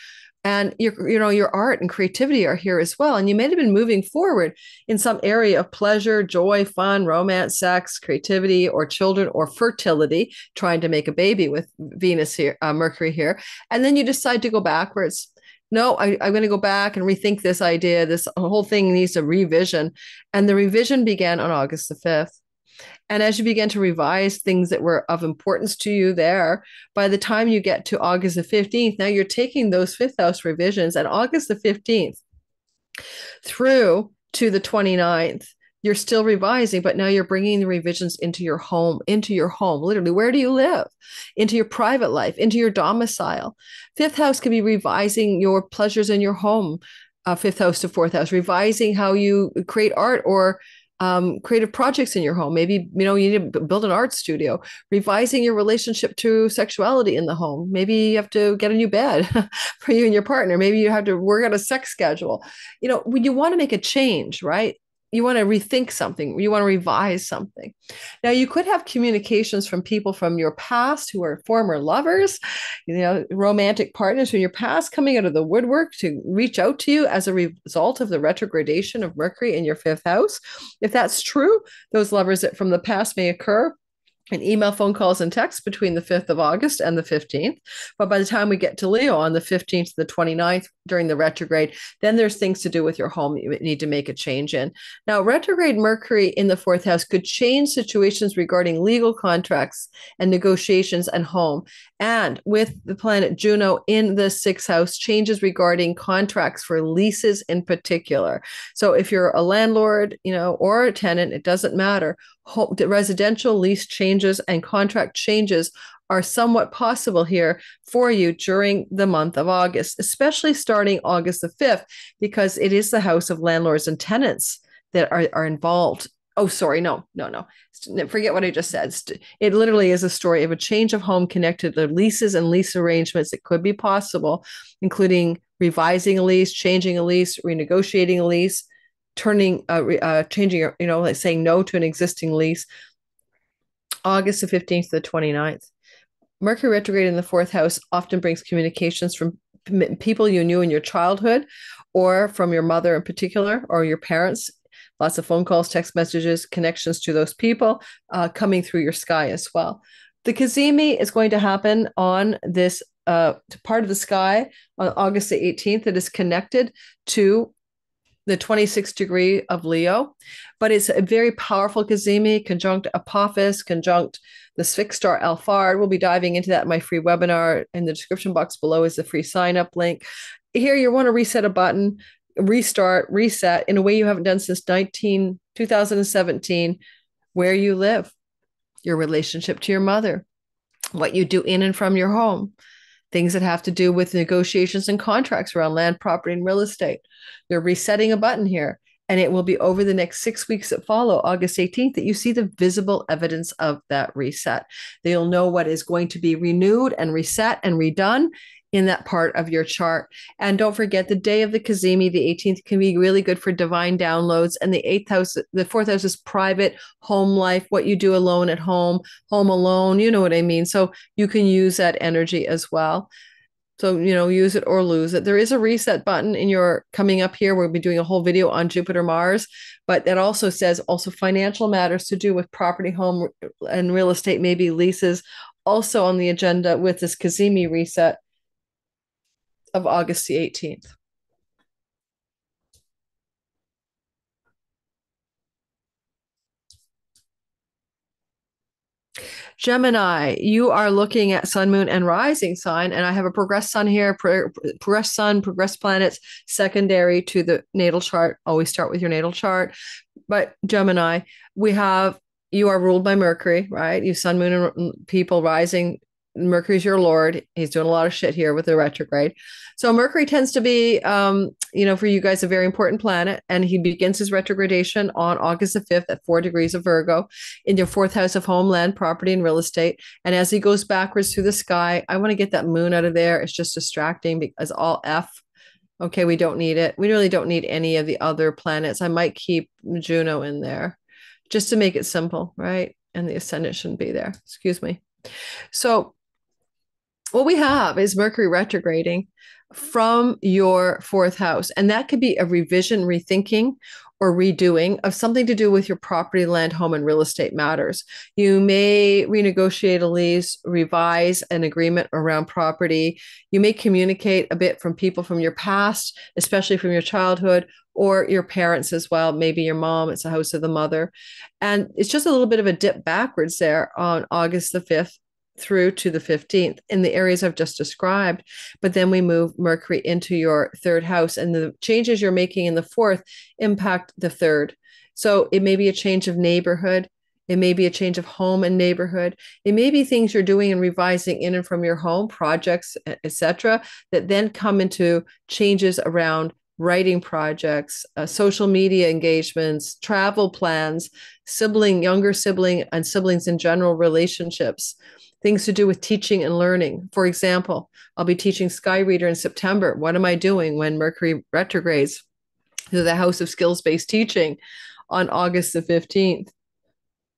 And your you know your art and creativity are here as well. And you may have been moving forward in some area of pleasure joy fun romance sex creativity or children or fertility trying to make a baby with venus here uh, mercury here. And then you decide to go backwards. No I, i'm going to go back and rethink this idea. This whole thing needs a revision. And the revision began on august the 5th And as you begin to revise things that were of importance to you there, by the time you get to August the 15th, now you're taking those fifth house revisions and August the 15th through to the 29th you're still revising but now you're bringing the revisions into your home into your home literally. Where do you live? Into your private life into your domicile. Fifth house can be revising your pleasures in your home uh, fifth house to fourth house revising how you create art or um, creative projects in your home. Maybe you know you need to build an art studio. Revising your relationship to sexuality in the home. Maybe you have to get a new bed for you and your partner. Maybe you have to work out a sex schedule. You know, when you want to make a change, right? You want to rethink something, you want to revise something. Now, you could have communications from people from your past who are former lovers, you know, romantic partners from your past coming out of the woodwork to reach out to you as a result of the retrogradation of Mercury in your fifth house. If that's true, those lovers that from the past may occur and email, phone calls, and texts between the 5th of August and the 15th. But by the time we get to Leo on the 15th to the 29th during the retrograde, then there's things to do with your home you need to make a change in. Now, retrograde Mercury in the fourth house could change situations regarding legal contracts and negotiations and home. And with the planet Juno in the sixth house, changes regarding contracts for leases in particular. So if you're a landlord, you know, or a tenant, it doesn't matter residential lease changes and contract changes are somewhat possible here for you during the month of August, especially starting August the 5th, because it is the house of landlords and tenants that are, are involved. Oh, sorry, no, no, no. Forget what I just said. It literally is a story of a change of home connected to leases and lease arrangements that could be possible, including revising a lease, changing a lease, renegotiating a lease, turning, uh, uh, changing, you know, like saying no to an existing lease. August the 15th to the 29th. Mercury retrograde in the fourth house often brings communications from people you knew in your childhood or from your mother in particular or your parents. Lots of phone calls, text messages, connections to those people uh, coming through your sky as well. The Cazimi is going to happen on this uh, part of the sky on August the 18th that is connected to the 26th degree of Leo, but it's a very powerful Cazimi, conjunct Apophis, conjunct the Sphinx star Alphard. We'll be diving into that in my free webinar. In the description box below is the free sign up link. Here, you want to reset a button, restart, reset in a way you haven't done since 19, 2017, where you live, your relationship to your mother, what you do in and from your home things that have to do with negotiations and contracts around land, property, and real estate. They're resetting a button here. And it will be over the next six weeks that follow August 18th that you see the visible evidence of that reset. They'll know what is going to be renewed and reset and redone in that part of your chart. And don't forget the day of the Cazimi, the 18th, can be really good for divine downloads. And the eighth house, the fourth house is private home life, what you do alone at home, home alone, you know what I mean? So you can use that energy as well. So, you know, use it or lose it. There is a reset button in your coming up here. We'll be doing a whole video on Jupiter Mars, but that also says also financial matters to do with property, home, and real estate, maybe leases, also on the agenda with this Cazimi reset of August the 18th. Gemini, you are looking at sun, moon, and rising sign. And I have a progress sun here, pro- progress sun, progress planets, secondary to the natal chart. Always start with your natal chart. But Gemini, we have you are ruled by Mercury, right? You sun, moon, and people rising Mercury's your lord. He's doing a lot of shit here with the retrograde. So Mercury tends to be, um, you know, for you guys, a very important planet, and he begins his retrogradation on August the fifth at four degrees of Virgo in your fourth house of homeland, property, and real estate. And as he goes backwards through the sky, I want to get that moon out of there. It's just distracting because all F. Okay, we don't need it. We really don't need any of the other planets. I might keep Juno in there just to make it simple, right? And the ascendant shouldn't be there. Excuse me. So what we have is Mercury retrograding from your fourth house. And that could be a revision, rethinking, or redoing of something to do with your property, land, home, and real estate matters. You may renegotiate a lease, revise an agreement around property. You may communicate a bit from people from your past, especially from your childhood, or your parents as well. Maybe your mom, it's a house of the mother. And it's just a little bit of a dip backwards there on August the 5th through to the 15th in the areas I've just described. But then we move Mercury into your third house, and the changes you're making in the fourth impact the third. So it may be a change of neighborhood. It may be a change of home and neighborhood. It may be things you're doing and revising in and from your home, projects, etc., that then come into changes around writing projects, uh, social media engagements, travel plans, sibling, younger sibling, and siblings in general relationships things to do with teaching and learning. For example, I'll be teaching Skyreader in September. What am I doing when Mercury retrogrades to the House of Skills Based Teaching on August the 15th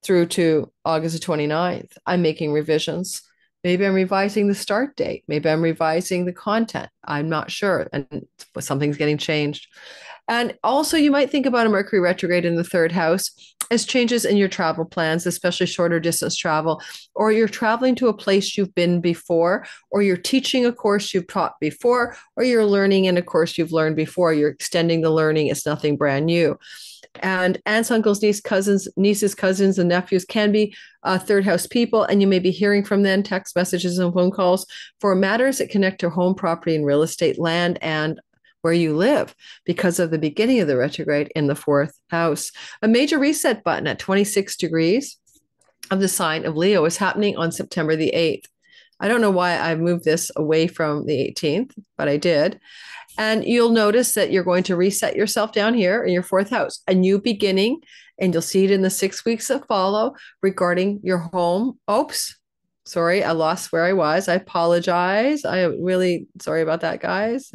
through to August the 29th? I'm making revisions. Maybe I'm revising the start date. Maybe I'm revising the content. I'm not sure. And something's getting changed. And also, you might think about a Mercury retrograde in the third house as changes in your travel plans, especially shorter distance travel, or you're traveling to a place you've been before, or you're teaching a course you've taught before, or you're learning in a course you've learned before. You're extending the learning, it's nothing brand new. And aunts, uncles, nieces, cousins, nieces, cousins, and nephews can be uh, third house people, and you may be hearing from them text messages and phone calls for matters that connect to home property and real estate, land, and where you live because of the beginning of the retrograde in the fourth house. A major reset button at 26 degrees of the sign of Leo is happening on September the 8th. I don't know why I moved this away from the 18th, but I did. And you'll notice that you're going to reset yourself down here in your fourth house, a new beginning. And you'll see it in the six weeks that follow regarding your home. Oops, sorry, I lost where I was. I apologize. I am really sorry about that, guys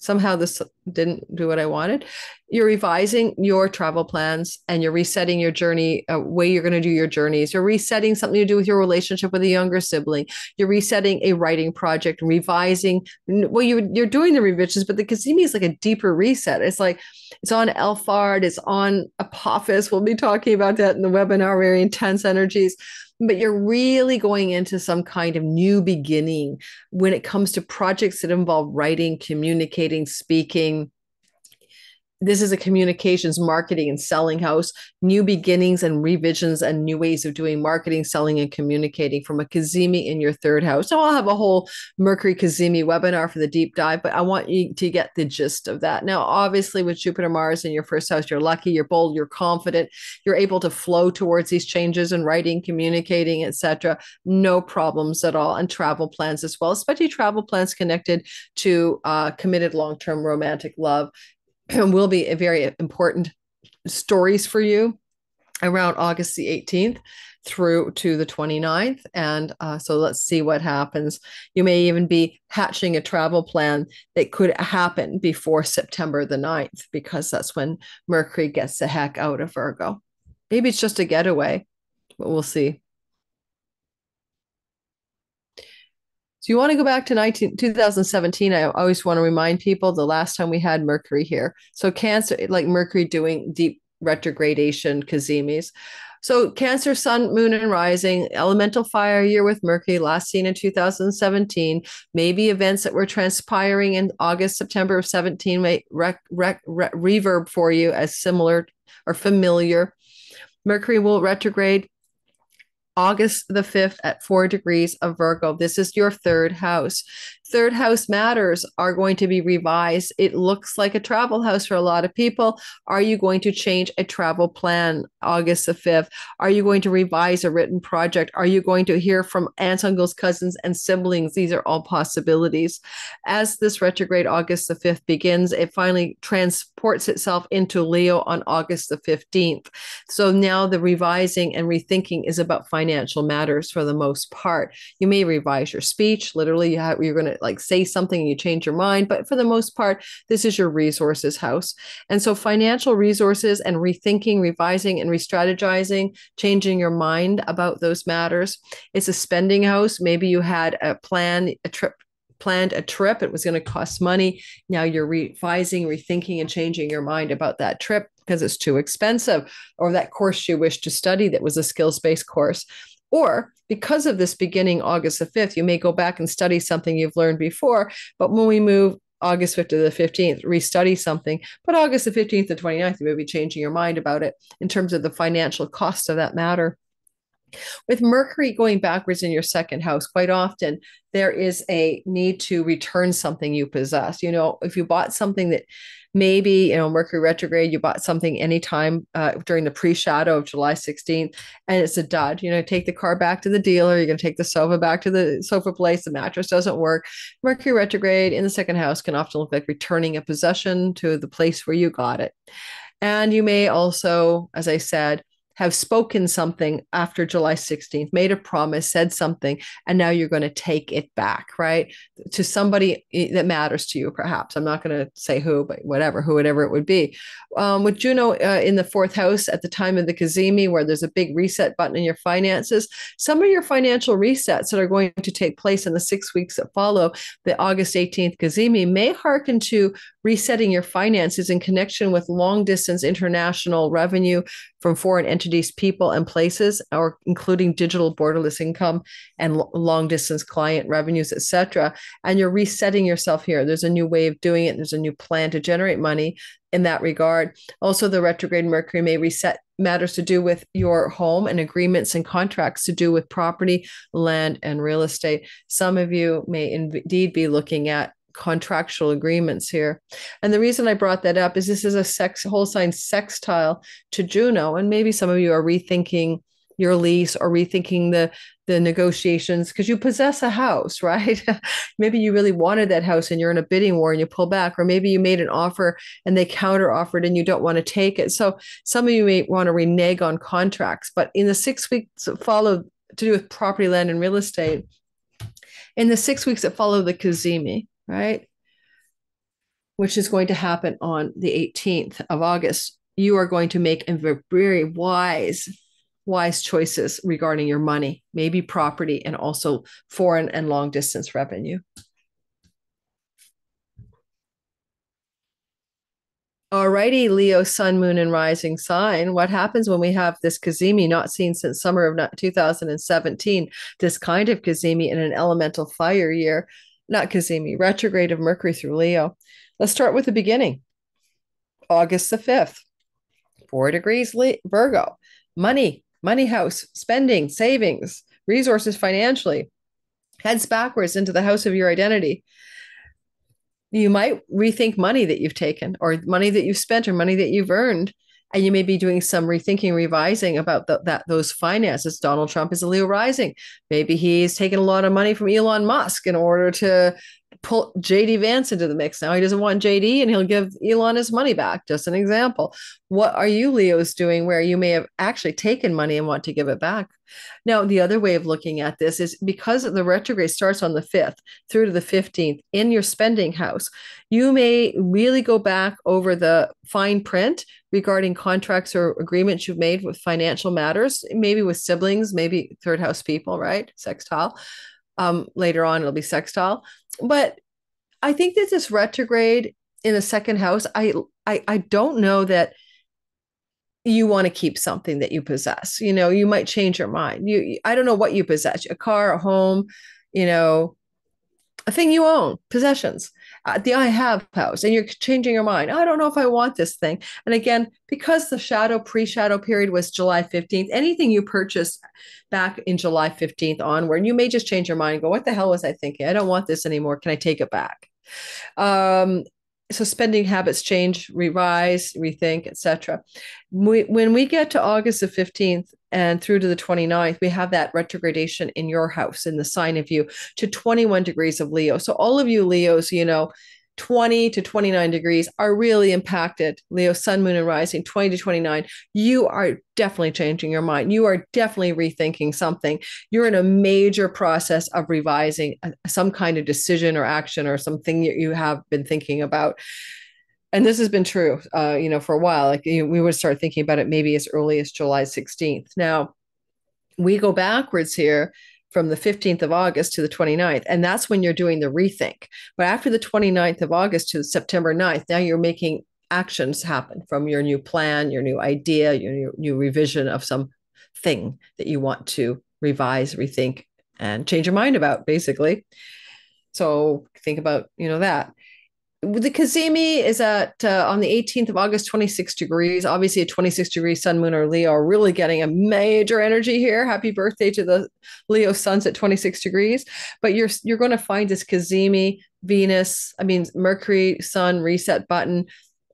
somehow this didn't do what I wanted. You're revising your travel plans and you're resetting your journey, uh, way you're going to do your journeys. You're resetting something to do with your relationship with a younger sibling. You're resetting a writing project, revising. Well, you, you're doing the revisions, but the cazimi is like a deeper reset. It's like it's on Alphard, it's on Apophis. We'll be talking about that in the webinar, very intense energies but you're really going into some kind of new beginning when it comes to projects that involve writing, communicating, speaking, this is a communications marketing and selling house new beginnings and revisions and new ways of doing marketing selling and communicating from a cazimi in your third house. So i'll have a whole mercury cazimi webinar for the deep dive but i want you to get the gist of that. Now obviously with jupiter mars in your first house you're lucky you're bold you're confident you're able to flow towards these changes in writing communicating etc no problems at all and travel plans as well especially travel plans connected to uh, committed long-term romantic love will be very important stories for you around August the 18th through to the 29th. And uh, so let's see what happens. You may even be hatching a travel plan that could happen before September the 9th, because that's when Mercury gets the heck out of Virgo. Maybe it's just a getaway, but we'll see. So you want to go back to 19, 2017. I always want to remind people the last time we had Mercury here. So Cancer, like Mercury doing deep retrogradation cazimis. So Cancer, Sun, Moon, and Rising, elemental fire year with Mercury, last seen in 2017. Maybe events that were transpiring in August, September of 17 may rec, rec, rec, reverb for you as similar or familiar. Mercury will retrograde August the 5th at four degrees of Virgo. This is your third house third house matters are going to be revised. It looks like a travel house for a lot of people. Are you going to change a travel plan August the 5th? Are you going to revise a written project? Are you going to hear from aunts, uncles, cousins, and siblings? These are all possibilities. As this retrograde August the 5th begins, it finally transports itself into Leo on August the 15th. So now the revising and rethinking is about financial matters for the most part. You may revise your speech. Literally, you have, you're going to like say something and you change your mind. But for the most part, this is your resources house. And so financial resources and rethinking, revising, and re strategizing, changing your mind about those matters. It's a spending house. Maybe you had a plan, a trip planned a trip it was going to cost money now you're revising rethinking and changing your mind about that trip because it's too expensive or that course you wish to study that was a skills based course or because of this beginning August the 5th, you may go back and study something you've learned before. But when we move August 5th to the 15th, restudy something. But August the 15th to 29th, you may be changing your mind about it in terms of the financial cost of that matter. With Mercury going backwards in your second house, quite often there is a need to return something you possess. You know, if you bought something that maybe you know mercury retrograde you bought something anytime uh, during the pre-shadow of july 16th and it's a dud. You know take the car back to the dealer you're going to take the sofa back to the sofa place the mattress doesn't work. Mercury retrograde in the second house can often look like returning a possession to the place where you got it. And you may also as i said have spoken something after July 16th, made a promise, said something, and now you're going to take it back, right? To somebody that matters to you, perhaps. I'm not going to say who, but whatever, who, whatever it would be. Um, with Juno uh, in the fourth house at the time of the Cazimi, where there's a big reset button in your finances, some of your financial resets that are going to take place in the six weeks that follow the August 18th Cazimi may hearken to resetting your finances in connection with long distance international revenue from foreign entities, people, and places, or including digital borderless income and long distance client revenues, etc. And you're resetting yourself here. There's a new way of doing it. There's a new plan to generate money in that regard. Also, the retrograde Mercury may reset matters to do with your home and agreements and contracts to do with property, land, and real estate. Some of you may indeed be looking at contractual agreements here. And the reason I brought that up is this is a sex whole sign sextile to Juno. And maybe some of you are rethinking your lease or rethinking the the negotiations because you possess a house, right? maybe you really wanted that house and you're in a bidding war and you pull back, or maybe you made an offer and they counter offered and you don't want to take it. So some of you may want to renege on contracts, but in the six weeks that follow to do with property, land, and real estate, in the six weeks that follow the Cazimi, right? Which is going to happen on the 18th of August. You are going to make very wise, wise choices regarding your money, maybe property, and also foreign and long distance revenue. Alrighty, Leo, Sun, Moon, and Rising sign. What happens when we have this Cazimi not seen since summer of 2017? This kind of Cazimi in an elemental fire year not Cazimi, retrograde of Mercury through Leo. Let's start with the beginning. August the 5th, four degrees Virgo, money, money house, spending, savings, resources financially, heads backwards into the house of your identity. You might rethink money that you've taken or money that you've spent or money that you've earned and you may be doing some rethinking, revising about the, that those finances. Donald Trump is a Leo rising. Maybe he's taken a lot of money from Elon Musk in order to pull JD Vance into the mix. Now he doesn't want JD and he'll give Elon his money back. Just an example. What are you Leos doing where you may have actually taken money and want to give it back? Now, the other way of looking at this is because the retrograde starts on the 5th through to the 15th in your spending house, you may really go back over the fine print regarding contracts or agreements you've made with financial matters, maybe with siblings, maybe third house people, right? Sextile. Um, later on, it'll be sextile. But I think that this retrograde in the second house, I I, I don't know that you want to keep something that you possess. You know, you might change your mind. You I don't know what you possess, a car, a home, you know, a thing you own, possessions. Uh, the I have house, and you're changing your mind. I don't know if I want this thing. And again, because the shadow pre shadow period was July 15th, anything you purchased back in July 15th onward, you may just change your mind and go, What the hell was I thinking? I don't want this anymore. Can I take it back? Um, so spending habits change, revise, rethink, etc. when we get to August the 15th and through to the 29th, we have that retrogradation in your house in the sign of you to 21 degrees of Leo. So all of you Leos, you know, 20 to 29 degrees are really impacted. Leo, sun, moon, and rising, 20 to 29. You are definitely changing your mind. You are definitely rethinking something. You're in a major process of revising some kind of decision or action or something that you have been thinking about. And this has been true, uh, you know, for a while. Like you we would start thinking about it maybe as early as July 16th. Now, we go backwards here from the 15th of August to the 29th. And that's when you're doing the rethink. But after the 29th of August to September 9th, now you're making actions happen from your new plan, your new idea, your new, new revision of some thing that you want to revise, rethink, and change your mind about, basically. So think about, you know, that. The Cazimi is at uh, on the 18th of August, 26 degrees. Obviously, a 26 degree sun, moon, or Leo are really getting a major energy here. Happy birthday to the Leo suns at 26 degrees. But you're you're going to find this Cazimi, Venus, I mean Mercury, Sun reset button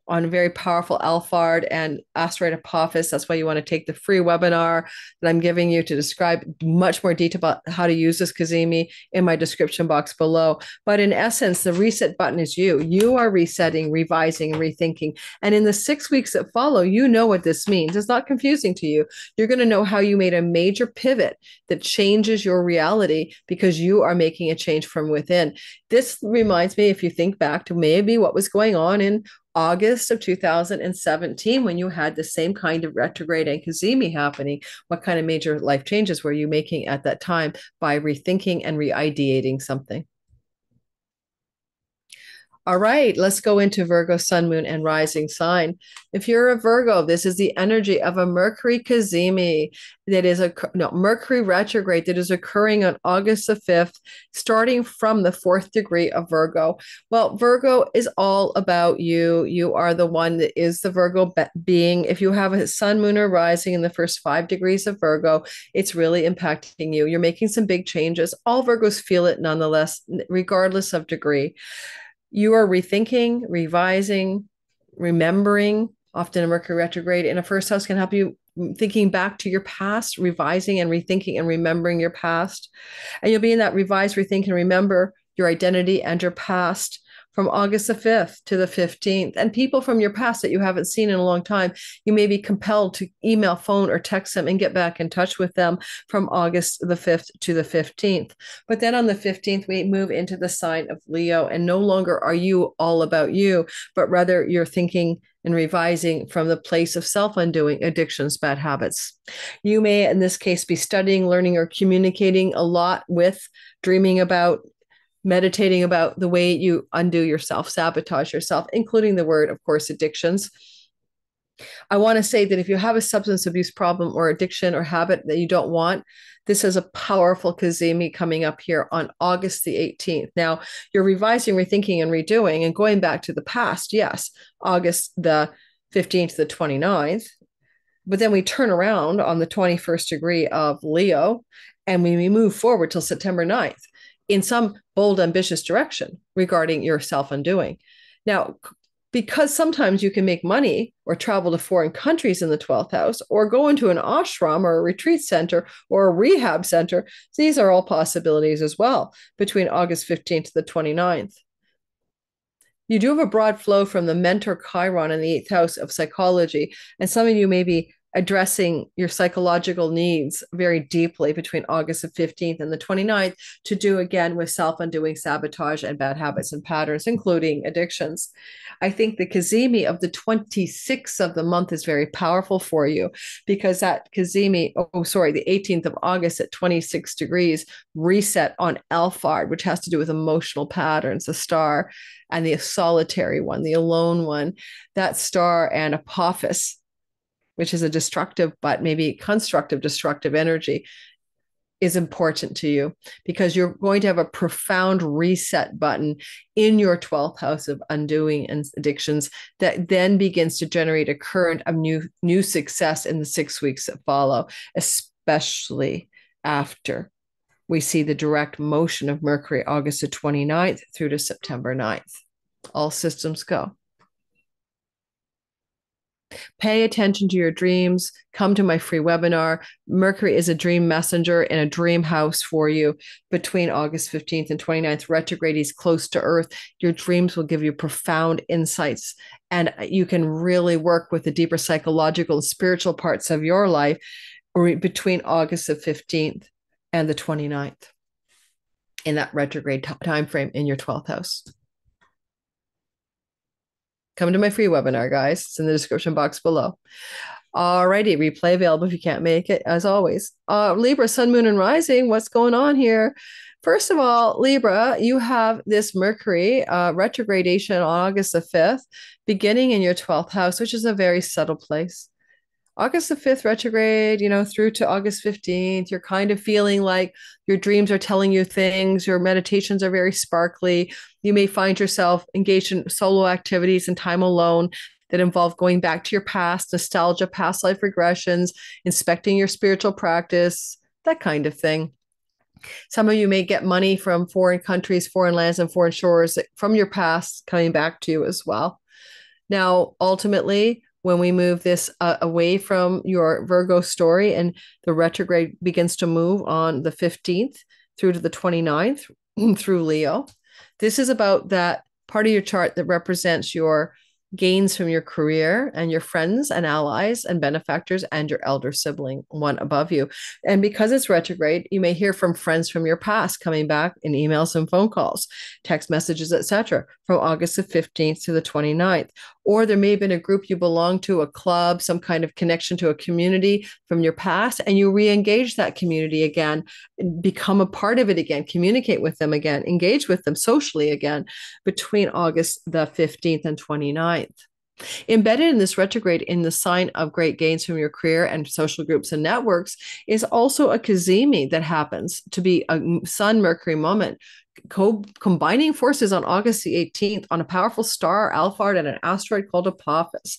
on very powerful Alphard and asteroid Apophis. That's why you want to take the free webinar that I'm giving you to describe much more detail about how to use this Cazimi in my description box below. But in essence, the reset button is you. You are resetting, revising, rethinking. And in the six weeks that follow, you know what this means. It's not confusing to you. You're going to know how you made a major pivot that changes your reality because you are making a change from within. This reminds me, if you think back to maybe what was going on in August of 2017 when you had the same kind of retrograde and Cazimi happening? What kind of major life changes were you making at that time by rethinking and re-ideating something? All right, let's go into Virgo, Sun, Moon, and Rising sign. If you're a Virgo, this is the energy of a Mercury Cazimi that is a no Mercury retrograde that is occurring on August the 5th, starting from the fourth degree of Virgo. Well, Virgo is all about you. You are the one that is the Virgo being. If you have a Sun, Moon, or Rising in the first five degrees of Virgo, it's really impacting you. You're making some big changes. All Virgos feel it nonetheless, regardless of degree you are rethinking, revising, remembering. Often a Mercury retrograde in a first house can help you thinking back to your past, revising and rethinking and remembering your past. And you'll be in that revise, rethink, and remember your identity and your past from August the 5th to the 15th. And people from your past that you haven't seen in a long time, you may be compelled to email, phone, or text them and get back in touch with them from August the 5th to the 15th. But then on the 15th, we move into the sign of Leo, and no longer are you all about you, but rather you're thinking and revising from the place of self undoing addictions, bad habits. You may, in this case, be studying, learning, or communicating a lot with, dreaming about, meditating about the way you undo yourself, sabotage yourself, including the word, of course, addictions. I want to say that if you have a substance abuse problem or addiction or habit that you don't want, this is a powerful Cazimi coming up here on August the 18th. Now, you're revising, rethinking, and redoing and going back to the past. Yes, August the 15th to the 29th. But then we turn around on the 21st degree of Leo and we move forward till September 9th in some bold, ambitious direction regarding your self undoing. Now, because sometimes you can make money or travel to foreign countries in the 12th house or go into an ashram or a retreat center or a rehab center, these are all possibilities as well between August 15th to the 29th. You do have a broad flow from the mentor Chiron in the eighth house of psychology, and some of you may be addressing your psychological needs very deeply between August the 15th and the 29th to do again with self undoing sabotage and bad habits and patterns, including addictions. I think the Cazimi of the 26th of the month is very powerful for you because that Cazimi, oh, sorry, the 18th of August at 26 degrees reset on Alphard, which has to do with emotional patterns, the star and the solitary one, the alone one, that star and Apophis which is a destructive but maybe constructive destructive energy is important to you because you're going to have a profound reset button in your 12th house of undoing and addictions that then begins to generate a current of new new success in the 6 weeks that follow especially after we see the direct motion of mercury august the 29th through to september 9th all systems go Pay attention to your dreams. Come to my free webinar. Mercury is a dream messenger in a dream house for you between August 15th and 29th. Retrograde is close to Earth. Your dreams will give you profound insights, and you can really work with the deeper psychological and spiritual parts of your life between August the 15th and the 29th in that retrograde t- time frame in your 12th house come to my free webinar, guys. It's in the description box below. Alrighty, replay available if you can't make it, as always. Uh, Libra, Sun, Moon, and Rising, what's going on here? First of all, Libra, you have this Mercury uh, retrogradation on August the 5th, beginning in your 12th house, which is a very subtle place. August the 5th retrograde, you know, through to August 15th, you're kind of feeling like your dreams are telling you things, your meditations are very sparkly. You may find yourself engaged in solo activities and time alone that involve going back to your past, nostalgia, past life regressions, inspecting your spiritual practice, that kind of thing. Some of you may get money from foreign countries, foreign lands, and foreign shores from your past coming back to you as well. Now, ultimately, when we move this uh, away from your Virgo story and the retrograde begins to move on the 15th through to the 29th through Leo, this is about that part of your chart that represents your gains from your career and your friends and allies and benefactors and your elder sibling, one above you. And because it's retrograde, you may hear from friends from your past coming back in emails and phone calls, text messages, etc., from August the 15th to the 29th. Or there may have been a group you belong to, a club, some kind of connection to a community from your past, and you re engage that community again, become a part of it again, communicate with them again, engage with them socially again between August the 15th and 29th. Embedded in this retrograde in the sign of great gains from your career and social groups and networks is also a cazimi that happens to be a Sun Mercury moment co- combining forces on August the 18th on a powerful star, Alphard, and an asteroid called Apophis.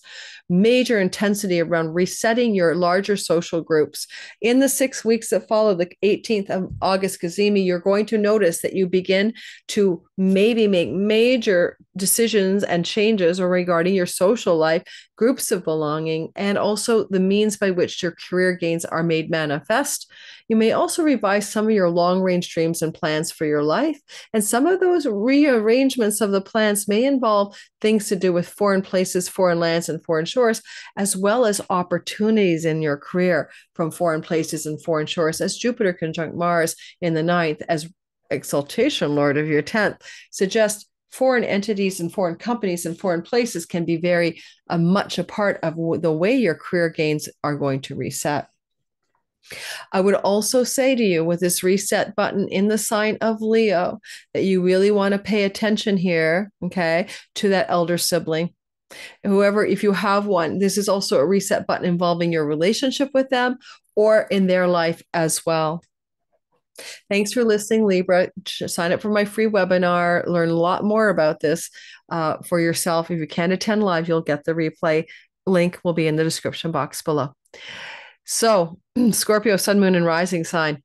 Major intensity around resetting your larger social groups. In the six weeks that follow the 18th of August cazimi, you're going to notice that you begin to maybe make major decisions and changes regarding your social life, groups of belonging, and also the means by which your career gains are made manifest. You may also revise some of your long range dreams and plans for your life. And some of those rearrangements of the plans may involve things to do with foreign places, foreign lands, and foreign shores, as well as opportunities in your career from foreign places and foreign shores, as Jupiter conjunct Mars in the ninth, as exaltation lord of your 10th, suggests foreign entities and foreign companies and foreign places can be very uh, much a part of the way your career gains are going to reset. I would also say to you with this reset button in the sign of Leo that you really want to pay attention here, okay, to that elder sibling. Whoever, if you have one, this is also a reset button involving your relationship with them or in their life as well. Thanks for listening, Libra. Sign up for my free webinar. Learn a lot more about this uh, for yourself. If you can't attend live, you'll get the replay. Link will be in the description box below. So, Scorpio, Sun, Moon, and Rising sign.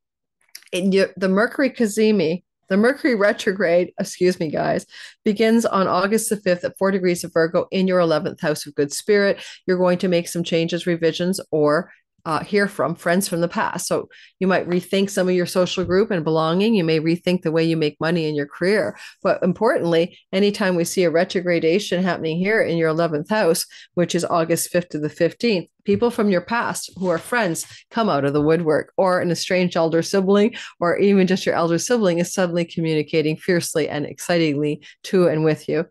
The Mercury cazimi, the Mercury retrograde, excuse me, guys, begins on August the 5th at four degrees of Virgo in your 11th house of good spirit. You're going to make some changes, revisions, or uh, hear from friends from the past. So you might rethink some of your social group and belonging. You may rethink the way you make money in your career. But importantly, anytime we see a retrogradation happening here in your 11th house, which is August 5th to the 15th, people from your past who are friends come out of the woodwork, or an estranged elder sibling, or even just your elder sibling is suddenly communicating fiercely and excitingly to and with you.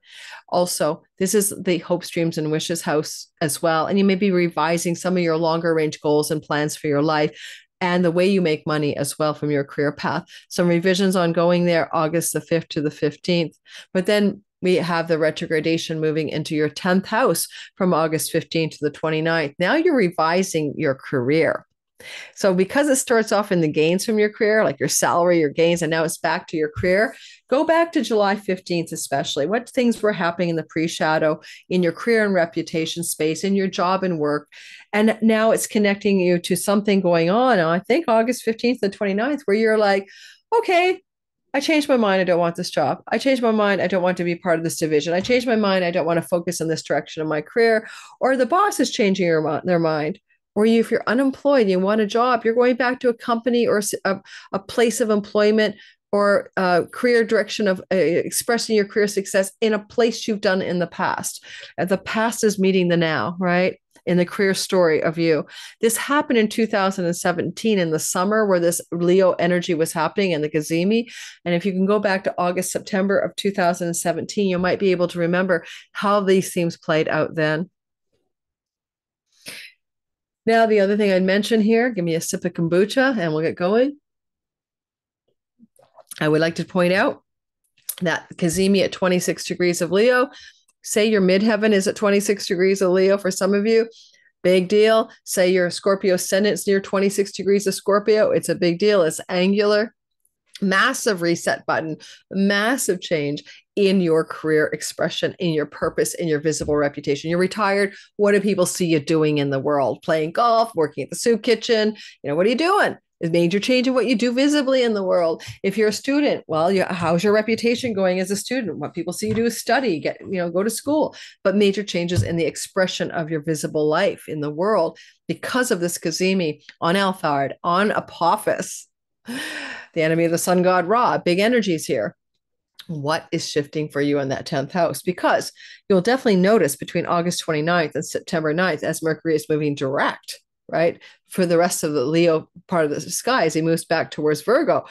Also, this is the hopes, dreams, and wishes house as well. And you may be revising some of your longer range goals and plans for your life and the way you make money as well from your career path. Some revisions ongoing there, August the 5th to the 15th. But then we have the retrogradation moving into your 10th house from August 15th to the 29th. Now you're revising your career. So, because it starts off in the gains from your career, like your salary, your gains, and now it's back to your career, go back to July 15th, especially. What things were happening in the pre shadow, in your career and reputation space, in your job and work. And now it's connecting you to something going on. I think August 15th and 29th, where you're like, okay, I changed my mind. I don't want this job. I changed my mind. I don't want to be part of this division. I changed my mind. I don't want to focus on this direction of my career. Or the boss is changing their mind. Or you, if you're unemployed, you want a job, you're going back to a company or a, a place of employment or a career direction of uh, expressing your career success in a place you've done in the past. And the past is meeting the now, right? in the career story of you. This happened in 2017 in the summer where this Leo energy was happening in the cazimi. And if you can go back to August, September of 2017, you might be able to remember how these themes played out then. Now, the other thing I'd mention here, give me a sip of kombucha and we'll get going. I would like to point out that cazimi at 26 degrees of Leo say your midheaven is at 26 degrees of Leo for some of you, Big deal. Say your Scorpio ascendant's near 26 degrees of Scorpio. It's a big deal. It's angular. Massive reset button, massive change in your career expression, in your purpose, in your visible reputation. You're retired. What do people see you doing in the world? Playing golf, working at the soup kitchen. You know, what are you doing? a major change in what you do visibly in the world. If you're a student, well, you, how's your reputation going as a student? What people see you do is study, get you know, go to school. But major changes in the expression of your visible life in the world because of this cazimi on Alphard, on Apophis, the enemy of the sun god Ra. Big energies here. What is shifting for you in that 10th house? Because you'll definitely notice between August 29th and September 9th, as Mercury is moving direct right? For the rest of the Leo part of the sky, as he moves back towards Virgo,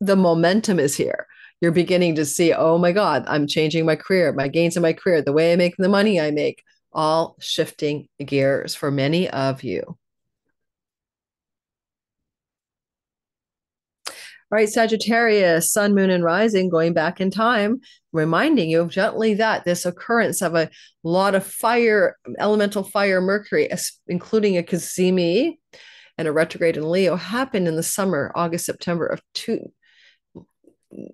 the momentum is here. You're beginning to see, oh my God, I'm changing my career, my gains in my career, the way I make the money I make, all shifting gears for many of you. All right, Sagittarius, Sun, Moon, and Rising, going back in time, reminding you gently that this occurrence of a lot of fire, elemental fire, Mercury, including a cazimi and a retrograde in Leo, happened in the summer, August, September of two,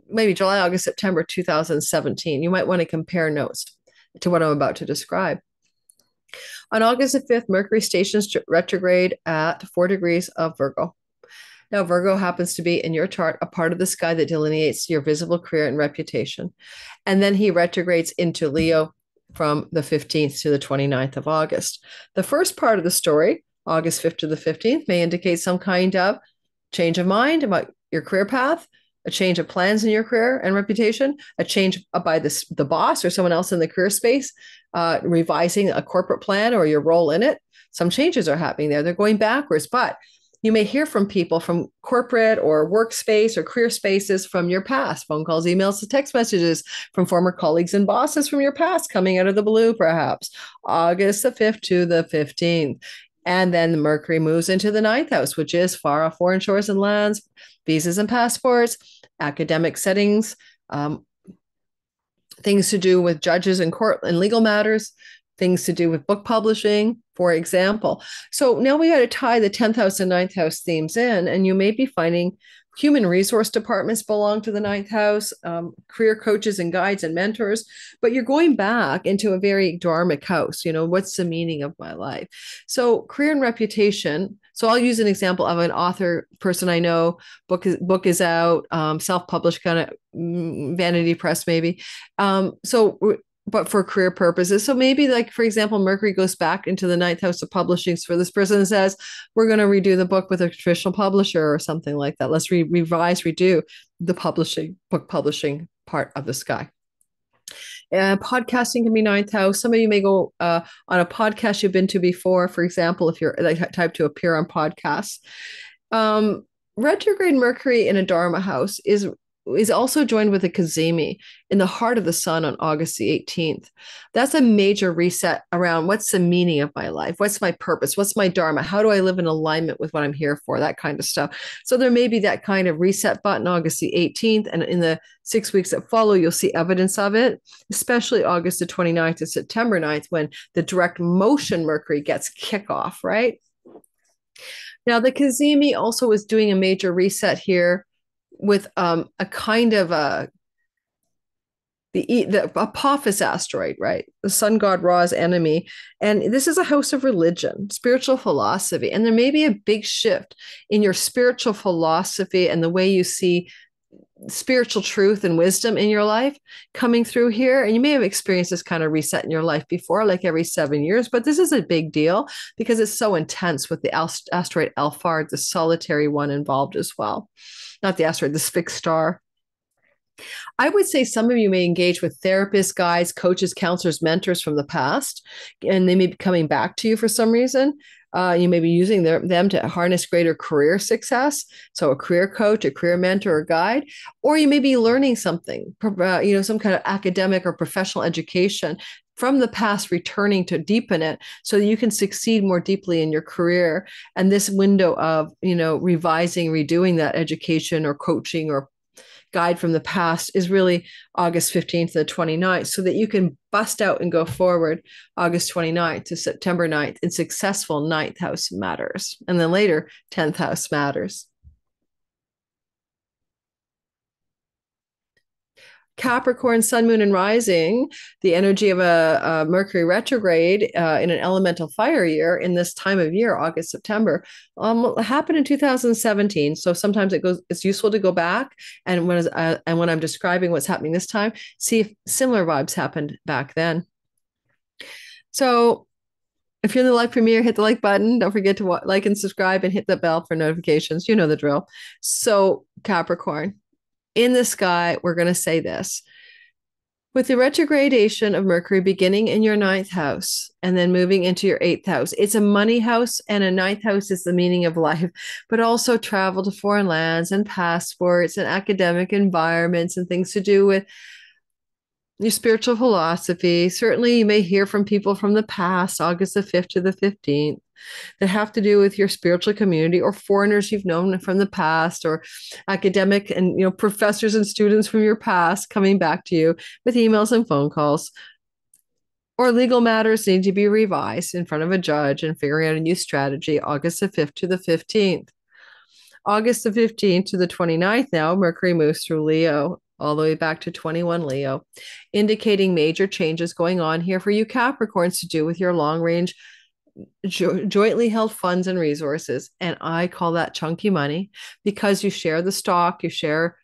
maybe July, August, September 2017. You might want to compare notes to what I'm about to describe. On August the 5th, Mercury stations retrograde at four degrees of Virgo. Now, Virgo happens to be in your chart a part of the sky that delineates your visible career and reputation. And then he retrogrades into Leo from the 15th to the 29th of August. The first part of the story, August 5th to the 15th, may indicate some kind of change of mind about your career path, a change of plans in your career and reputation, a change by the, the boss or someone else in the career space, uh, revising a corporate plan or your role in it. Some changes are happening there. They're going backwards, but you may hear from people from corporate or workspace or career spaces from your past phone calls, emails, to text messages from former colleagues and bosses from your past coming out of the blue, perhaps August the 5th to the 15th. And then Mercury moves into the ninth house, which is far off foreign shores and lands, visas and passports, academic settings, um, things to do with judges and court and legal matters, things to do with book publishing, for example. So now we got to tie the 10th house and 9th house themes in, and you may be finding human resource departments belong to the ninth house, um, career coaches and guides and mentors, but you're going back into a very dharmic house. You know, what's the meaning of my life? So, career and reputation. So, I'll use an example of an author person I know. Book is book is out, um, self published, kind of mm, vanity press maybe. Um, so but for career purposes. So maybe, like for example, Mercury goes back into the ninth house of publishing for this person and says, "We're going to redo the book with a traditional publisher or something like that. Let's re- revise, redo the publishing book publishing part of the sky." Uh, podcasting can be ninth house. Some of you may go uh, on a podcast you've been to before. For example, if you're like type to appear on podcasts. Um, retrograde Mercury in a Dharma house is is also joined with a cazimi in the heart of the sun on August the 18th. That's a major reset around what's the meaning of my life? What's my purpose? What's my dharma? How do I live in alignment with what I'm here for? That kind of stuff. So there may be that kind of reset button August the 18th. And in the six weeks that follow, you'll see evidence of it, especially August the 29th to September 9th when the direct motion Mercury gets kickoff, right? Now, the cazimi also is doing a major reset here with um, a kind of a the the Apophis asteroid, right? The sun god Ra's enemy, and this is a house of religion, spiritual philosophy, and there may be a big shift in your spiritual philosophy and the way you see spiritual truth and wisdom in your life coming through here. And you may have experienced this kind of reset in your life before, like every seven years, but this is a big deal because it's so intense with the asteroid Alphard, the solitary one involved as well not the asteroid, the fixed star. I would say some of you may engage with therapists, guides, coaches, counselors, mentors from the past, and they may be coming back to you for some reason. Uh, you may be using their, them to harness greater career success. So, a career coach, a career mentor, or guide, or you may be learning something, uh, you know, some kind of academic or professional education from the past returning to deepen it so that you can succeed more deeply in your career and this window of you know revising redoing that education or coaching or guide from the past is really August 15th to the 29th, so that you can bust out and go forward August 29th to September 9th in successful ninth house matters. And then later, 10th house matters. Capricorn, Sun, Moon, and Rising, the energy of a, a Mercury retrograde uh, in an elemental fire year in this time of year, August, September, um, happened in 2017. So sometimes it goes. It's useful to go back and when uh, and when I'm describing what's happening this time, see if similar vibes happened back then. So if you're in the live premiere, hit the like button. Don't forget to like and subscribe and hit the bell for notifications. You know the drill. So Capricorn in the sky, we're going to say this. With the retrogradation of Mercury beginning in your ninth house and then moving into your eighth house, it's a money house, and a ninth house is the meaning of life, but also travel to foreign lands and passports and academic environments and things to do with your spiritual philosophy. Certainly, you may hear from people from the past, August the 5th to the 15th that have to do with your spiritual community or foreigners you've known from the past or academic and you know professors and students from your past coming back to you with emails and phone calls or legal matters need to be revised in front of a judge and figuring out a new strategy August the 5th to the 15th. August the 15th to the 29th now, Mercury moves through Leo all the way back to 21 Leo, indicating major changes going on here for you Capricorns to do with your long range jo- jointly held funds and resources. And I call that chunky money because you share the stock, you share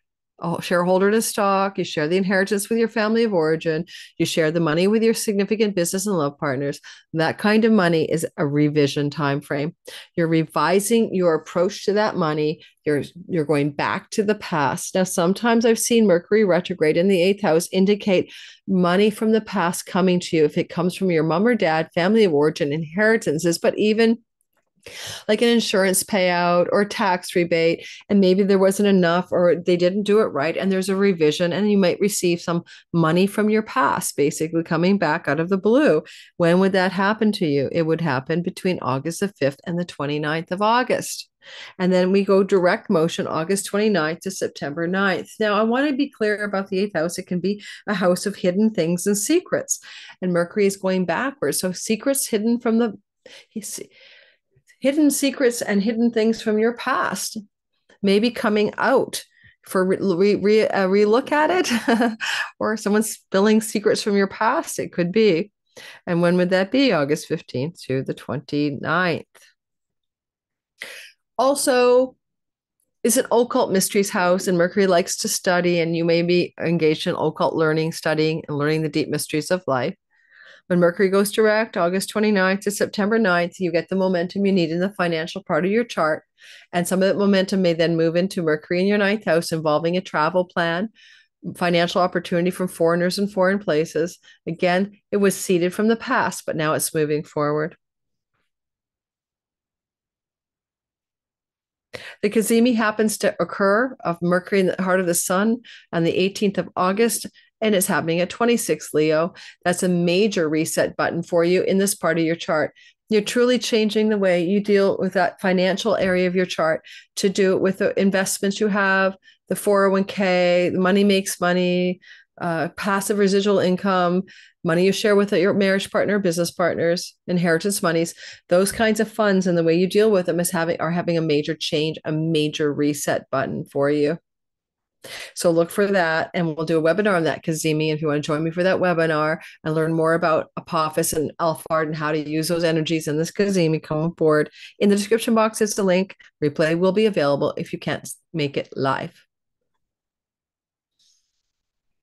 shareholder to stock, you share the inheritance with your family of origin, you share the money with your significant business and love partners. That kind of money is a revision time frame. You're revising your approach to that money. You're you're going back to the past. Now, sometimes I've seen Mercury retrograde in the eighth house indicate money from the past coming to you if it comes from your mom or dad, family of origin, inheritances, but even like an insurance payout or tax rebate and maybe there wasn't enough or they didn't do it right and there's a revision and you might receive some money from your past basically coming back out of the blue when would that happen to you it would happen between august the 5th and the 29th of august and then we go direct motion August 29th to September 9th. Now, I want to be clear about the eighth house. It can be a house of hidden things and secrets. And Mercury is going backwards. So, secrets hidden from the hidden secrets and hidden things from your past. Maybe coming out for re, re, uh, relook at it or someone spilling secrets from your past. It could be. And when would that be? August 15th to the 29th also is an occult mysteries house and mercury likes to study and you may be engaged in occult learning studying and learning the deep mysteries of life when Mercury goes direct, August 29th to September 9th, you get the momentum you need in the financial part of your chart. And some of that momentum may then move into Mercury in your ninth house, involving a travel plan, financial opportunity from foreigners and foreign places. Again, it was seeded from the past, but now it's moving forward. The cazimi happens to occur of Mercury in the heart of the sun on the 18th of August and it's happening at 26 Leo. That's a major reset button for you in this part of your chart. You're truly changing the way you deal with that financial area of your chart to do it with the investments you have, the 401k, the money makes money, uh, passive residual income, money you share with your marriage partner, business partners, inheritance monies, those kinds of funds and the way you deal with them is having are having a major change, a major reset button for you. So look for that, and we'll do a webinar on that, Cazimi. If you want to join me for that webinar and learn more about Apophis and Alphard and how to use those energies in this Cazimi, come aboard. In the description box is the link. Replay will be available if you can't make it live.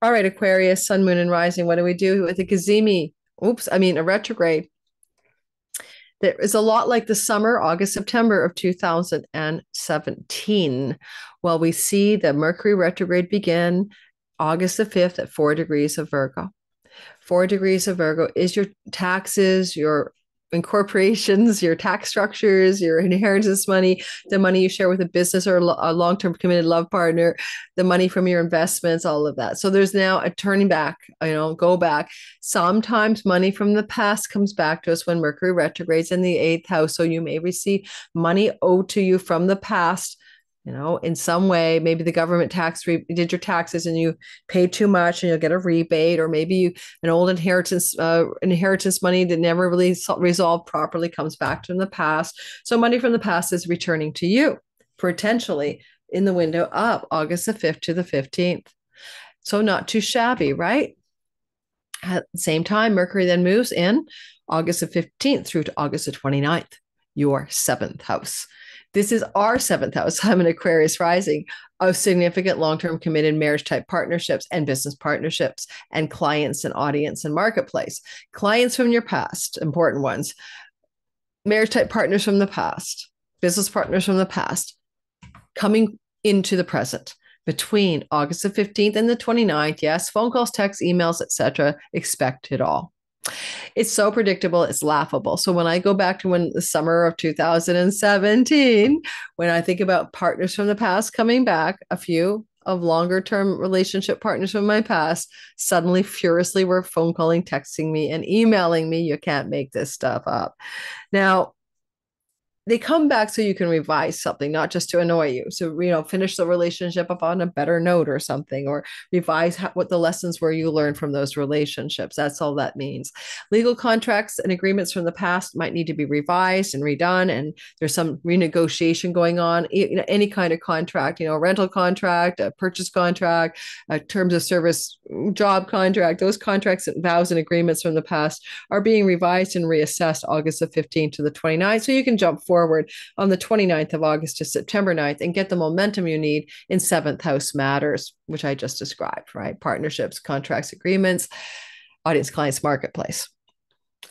All right, Aquarius, Sun, Moon, and Rising. What do we do with the Cazimi? Oops, I mean a retrograde there is a lot like the summer, August, September of 2017. Well, we see the Mercury retrograde begin August the 5th at four degrees of Virgo. Four degrees of Virgo is your taxes, your incorporations, your tax structures, your inheritance money, the money you share with a business or a long term committed love partner, the money from your investments, all of that. So there's now a turning back, you know, go back. Sometimes money from the past comes back to us when Mercury retrogrades in the eighth house. So you may receive money owed to you from the past you know in some way maybe the government tax re- did your taxes and you paid too much and you'll get a rebate or maybe you an old inheritance uh, inheritance money that never really resolved properly comes back from the past. So money from the past is returning to you potentially in the window of august the 5th to the 15th so not too shabby right? At the same time mercury then moves in august the 15th through to august the 29th your seventh house this is our seventh house. I'm an Aquarius rising of significant long term committed marriage type partnerships and business partnerships and clients and audience and marketplace. Clients from your past, important ones, marriage type partners from the past, business partners from the past, coming into the present between August the 15th and the 29th. Yes, phone calls, texts, emails, etc. Expect it all. It's so predictable, it's laughable. So when I go back to when the summer of 2017, when I think about partners from the past coming back, a few of longer term relationship partners from my past suddenly furiously were phone calling, texting me, and emailing me. You can't make this stuff up. Now, they come back so you can revise something, not just to annoy you. So, you know, finish the relationship up on a better note or something, or revise how, what the lessons were you learned from those relationships. That's all that means. Legal contracts and agreements from the past might need to be revised and redone. And there's some renegotiation going on. You know, any kind of contract, you know, rental contract, a purchase contract, a terms of service mm, job contract, those contracts and vows and agreements from the past are being revised and reassessed August the 15th to the 29th. So you can jump forward on the 29th of August to September 9th and get the momentum you need in seventh house matters, which I just described, right? Partnerships, contracts, agreements, audience, clients, marketplace.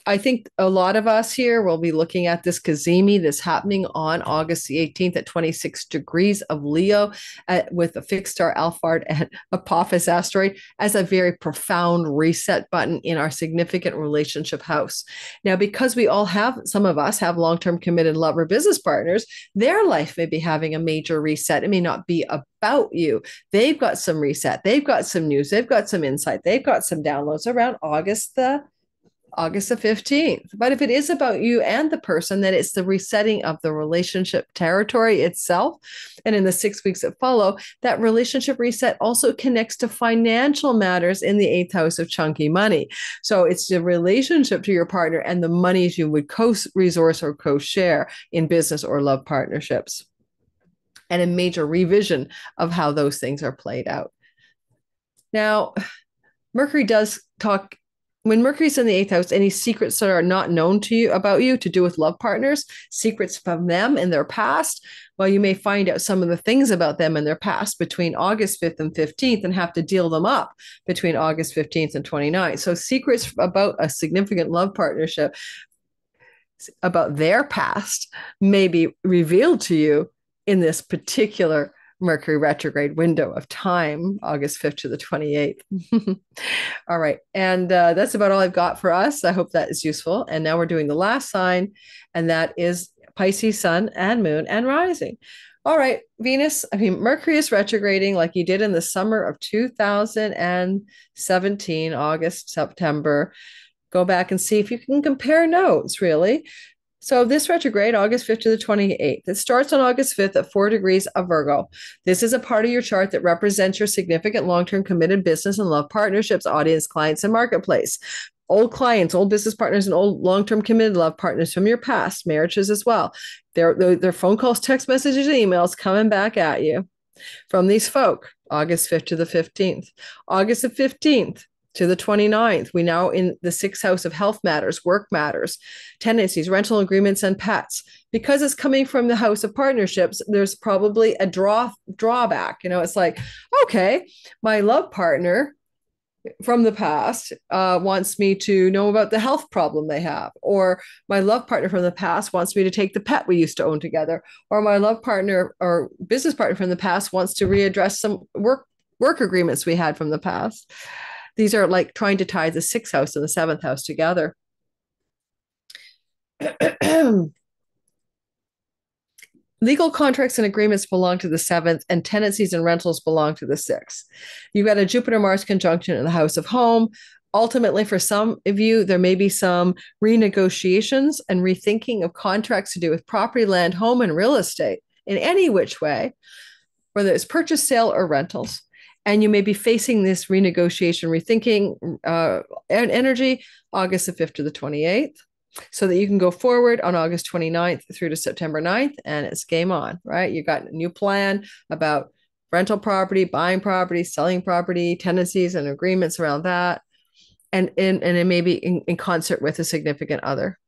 I think a lot of us here will be looking at this cazimi that's happening on August the 18th at 26 degrees of Leo at, with a fixed star Alphard and Apophis asteroid as a very profound reset button in our significant relationship house. Now, because we all have, some of us have long term committed lover business partners, their life may be having a major reset. It may not be about you. They've got some reset, they've got some news, they've got some insight, they've got some downloads around August the August the 15th. But if it is about you and the person, then it's the resetting of the relationship territory itself. And in the six weeks that follow, that relationship reset also connects to financial matters in the eighth house of chunky money. So it's the relationship to your partner and the monies you would co resource or co share in business or love partnerships. And a major revision of how those things are played out. Now, Mercury does talk when Mercury's in the eighth house, any secrets that are not known to you about you to do with love partners, secrets from them in their past, well, you may find out some of the things about them in their past between August 5th and 15th and have to deal them up between August 15th and 29th. So, secrets about a significant love partnership about their past may be revealed to you in this particular Mercury retrograde window of time, August 5th to the 28th. all right. And uh, that's about all I've got for us. I hope that is useful. And now we're doing the last sign, and that is Pisces, Sun, and Moon, and Rising. All right, Venus, I mean, Mercury is retrograding like you did in the summer of 2017, August, September. Go back and see if you can compare notes, really. So this retrograde, August 5th to the 28th, it starts on August 5th at four degrees of Virgo. This is a part of your chart that represents your significant long-term committed business and love partnerships, audience, clients, and marketplace. Old clients, old business partners, and old long-term committed love partners from your past, marriages as well. Their, their phone calls, text messages, and emails coming back at you from these folk, August 5th to the 15th. August the 15th, to the 29th. We now in the sixth house of health matters, work matters, tenancies, rental agreements, and pets. Because it's coming from the house of partnerships, there's probably a draw drawback. You know, it's like, okay, my love partner from the past uh, wants me to know about the health problem they have, or my love partner from the past wants me to take the pet we used to own together, or my love partner or business partner from the past wants to readdress some work work agreements we had from the past. These are like trying to tie the sixth house and the seventh house together. Legal contracts and agreements belong to the seventh, and tenancies and rentals belong to the sixth. You've got a Jupiter Mars conjunction in the house of home. Ultimately, for some of you, there may be some renegotiations and rethinking of contracts to do with property, land, home, and real estate in any which way, whether it's purchase, sale, or rentals. And you may be facing this renegotiation, rethinking uh, energy August the 5th to the 28th so that you can go forward on August 29th through to September 9th and it's game on, right? You got a new plan about rental property, buying property, selling property, tenancies and agreements around that. And in, and it may be in, in concert with a significant other.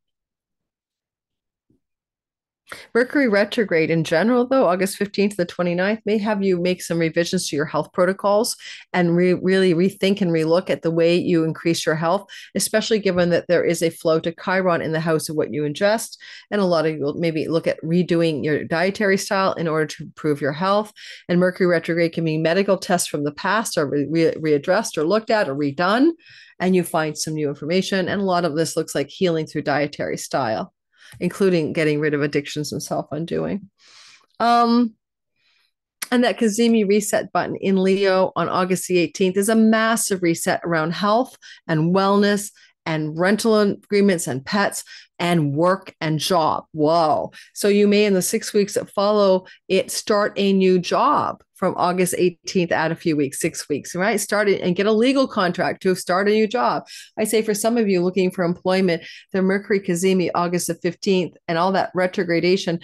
Mercury retrograde in general, though, August 15th to the 29th, may have you make some revisions to your health protocols and re- really rethink and relook at the way you increase your health, especially given that there is a flow to Chiron in the house of what you ingest. And a lot of you will maybe look at redoing your dietary style in order to improve your health. And Mercury retrograde can mean medical tests from the past are re- readdressed or looked at or redone. And you find some new information. And a lot of this looks like healing through dietary style including getting rid of addictions and self undoing. Um, and that Cazimi reset button in Leo on August the 18th is a massive reset around health and wellness and rental agreements and pets and work and job. Whoa. So you may, in the six weeks that follow it, start a new job from August 18th, add a few weeks, six weeks, right? Start it and get a legal contract to start a new job. I say for some of you looking for employment, the Mercury Cazimi, August the 15th, and all that retrogradation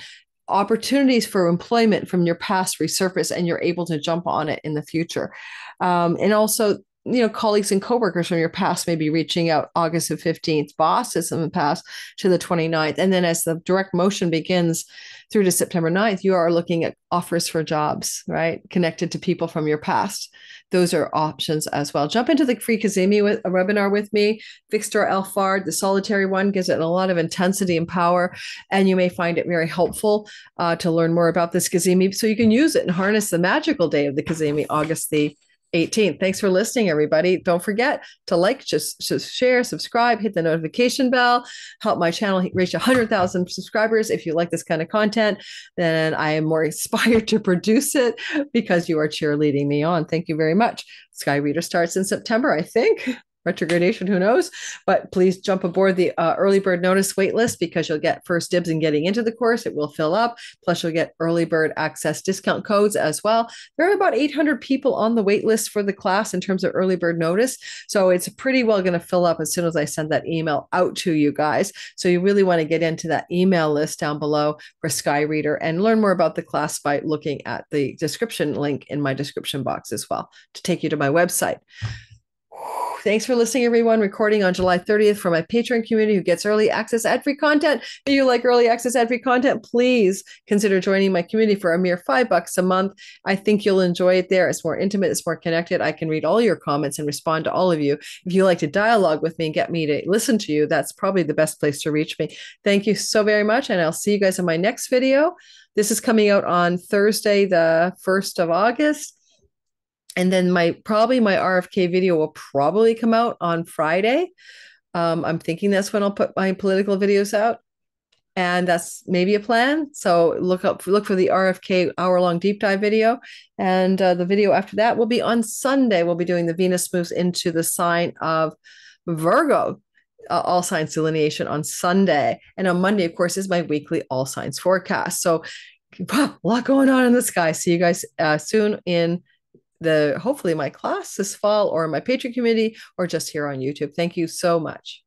opportunities for employment from your past resurface and you're able to jump on it in the future. Um, and also you know colleagues and coworkers from your past may be reaching out august the 15th bosses in the past to the 29th and then as the direct motion begins through to september 9th you are looking at offers for jobs right? Connected to people from your past. Those are options as well. Jump into the free cazimi with a webinar with me. Victor Alphard the solitary one gives it a lot of intensity and power and you may find it very helpful uh, to learn more about this cazimi so you can use it and harness the magical day of the cazimi august the 18th. Thanks for listening, everybody. Don't forget to like, just, just share, subscribe, hit the notification bell, help my channel reach 100,000 subscribers. If you like this kind of content, then I am more inspired to produce it because you are cheerleading me on. Thank you very much. Sky Reader starts in September, I think retrogradation, who knows? But please jump aboard the uh, early bird notice waitlist because you'll get first dibs in getting into the course. It will fill up. Plus, you'll get early bird access discount codes as well. There are about 800 people on the waitlist for the class in terms of early bird notice. So it's pretty well going to fill up as soon as I send that email out to you guys. So you really want to get into that email list down below for Sky Reader and learn more about the class by looking at the description link in my description box as well to take you to my website. Thanks for listening, everyone. Recording on July 30th for my Patreon community who gets early access ad free content. If you like early access ad free content, please consider joining my community for a mere five bucks a month. I think you'll enjoy it there. It's more intimate, it's more connected. I can read all your comments and respond to all of you. If you like to dialogue with me and get me to listen to you, that's probably the best place to reach me. Thank you so very much. And I'll see you guys in my next video. This is coming out on Thursday, the 1st of August and then my probably my RFK video will probably come out on Friday. Um, I'm thinking that's when I'll put my political videos out, and that's maybe a plan. So look up look for the RFK hour long deep dive video, and uh, the video after that will be on Sunday. We'll be doing the Venus moves into the sign of Virgo. Uh, all signs delineation on Sunday, and on Monday, of course, is my weekly all signs forecast. So, a lot going on in the sky. See you guys uh, soon in the hopefully my class this fall or my Patreon community or just here on YouTube. Thank you so much.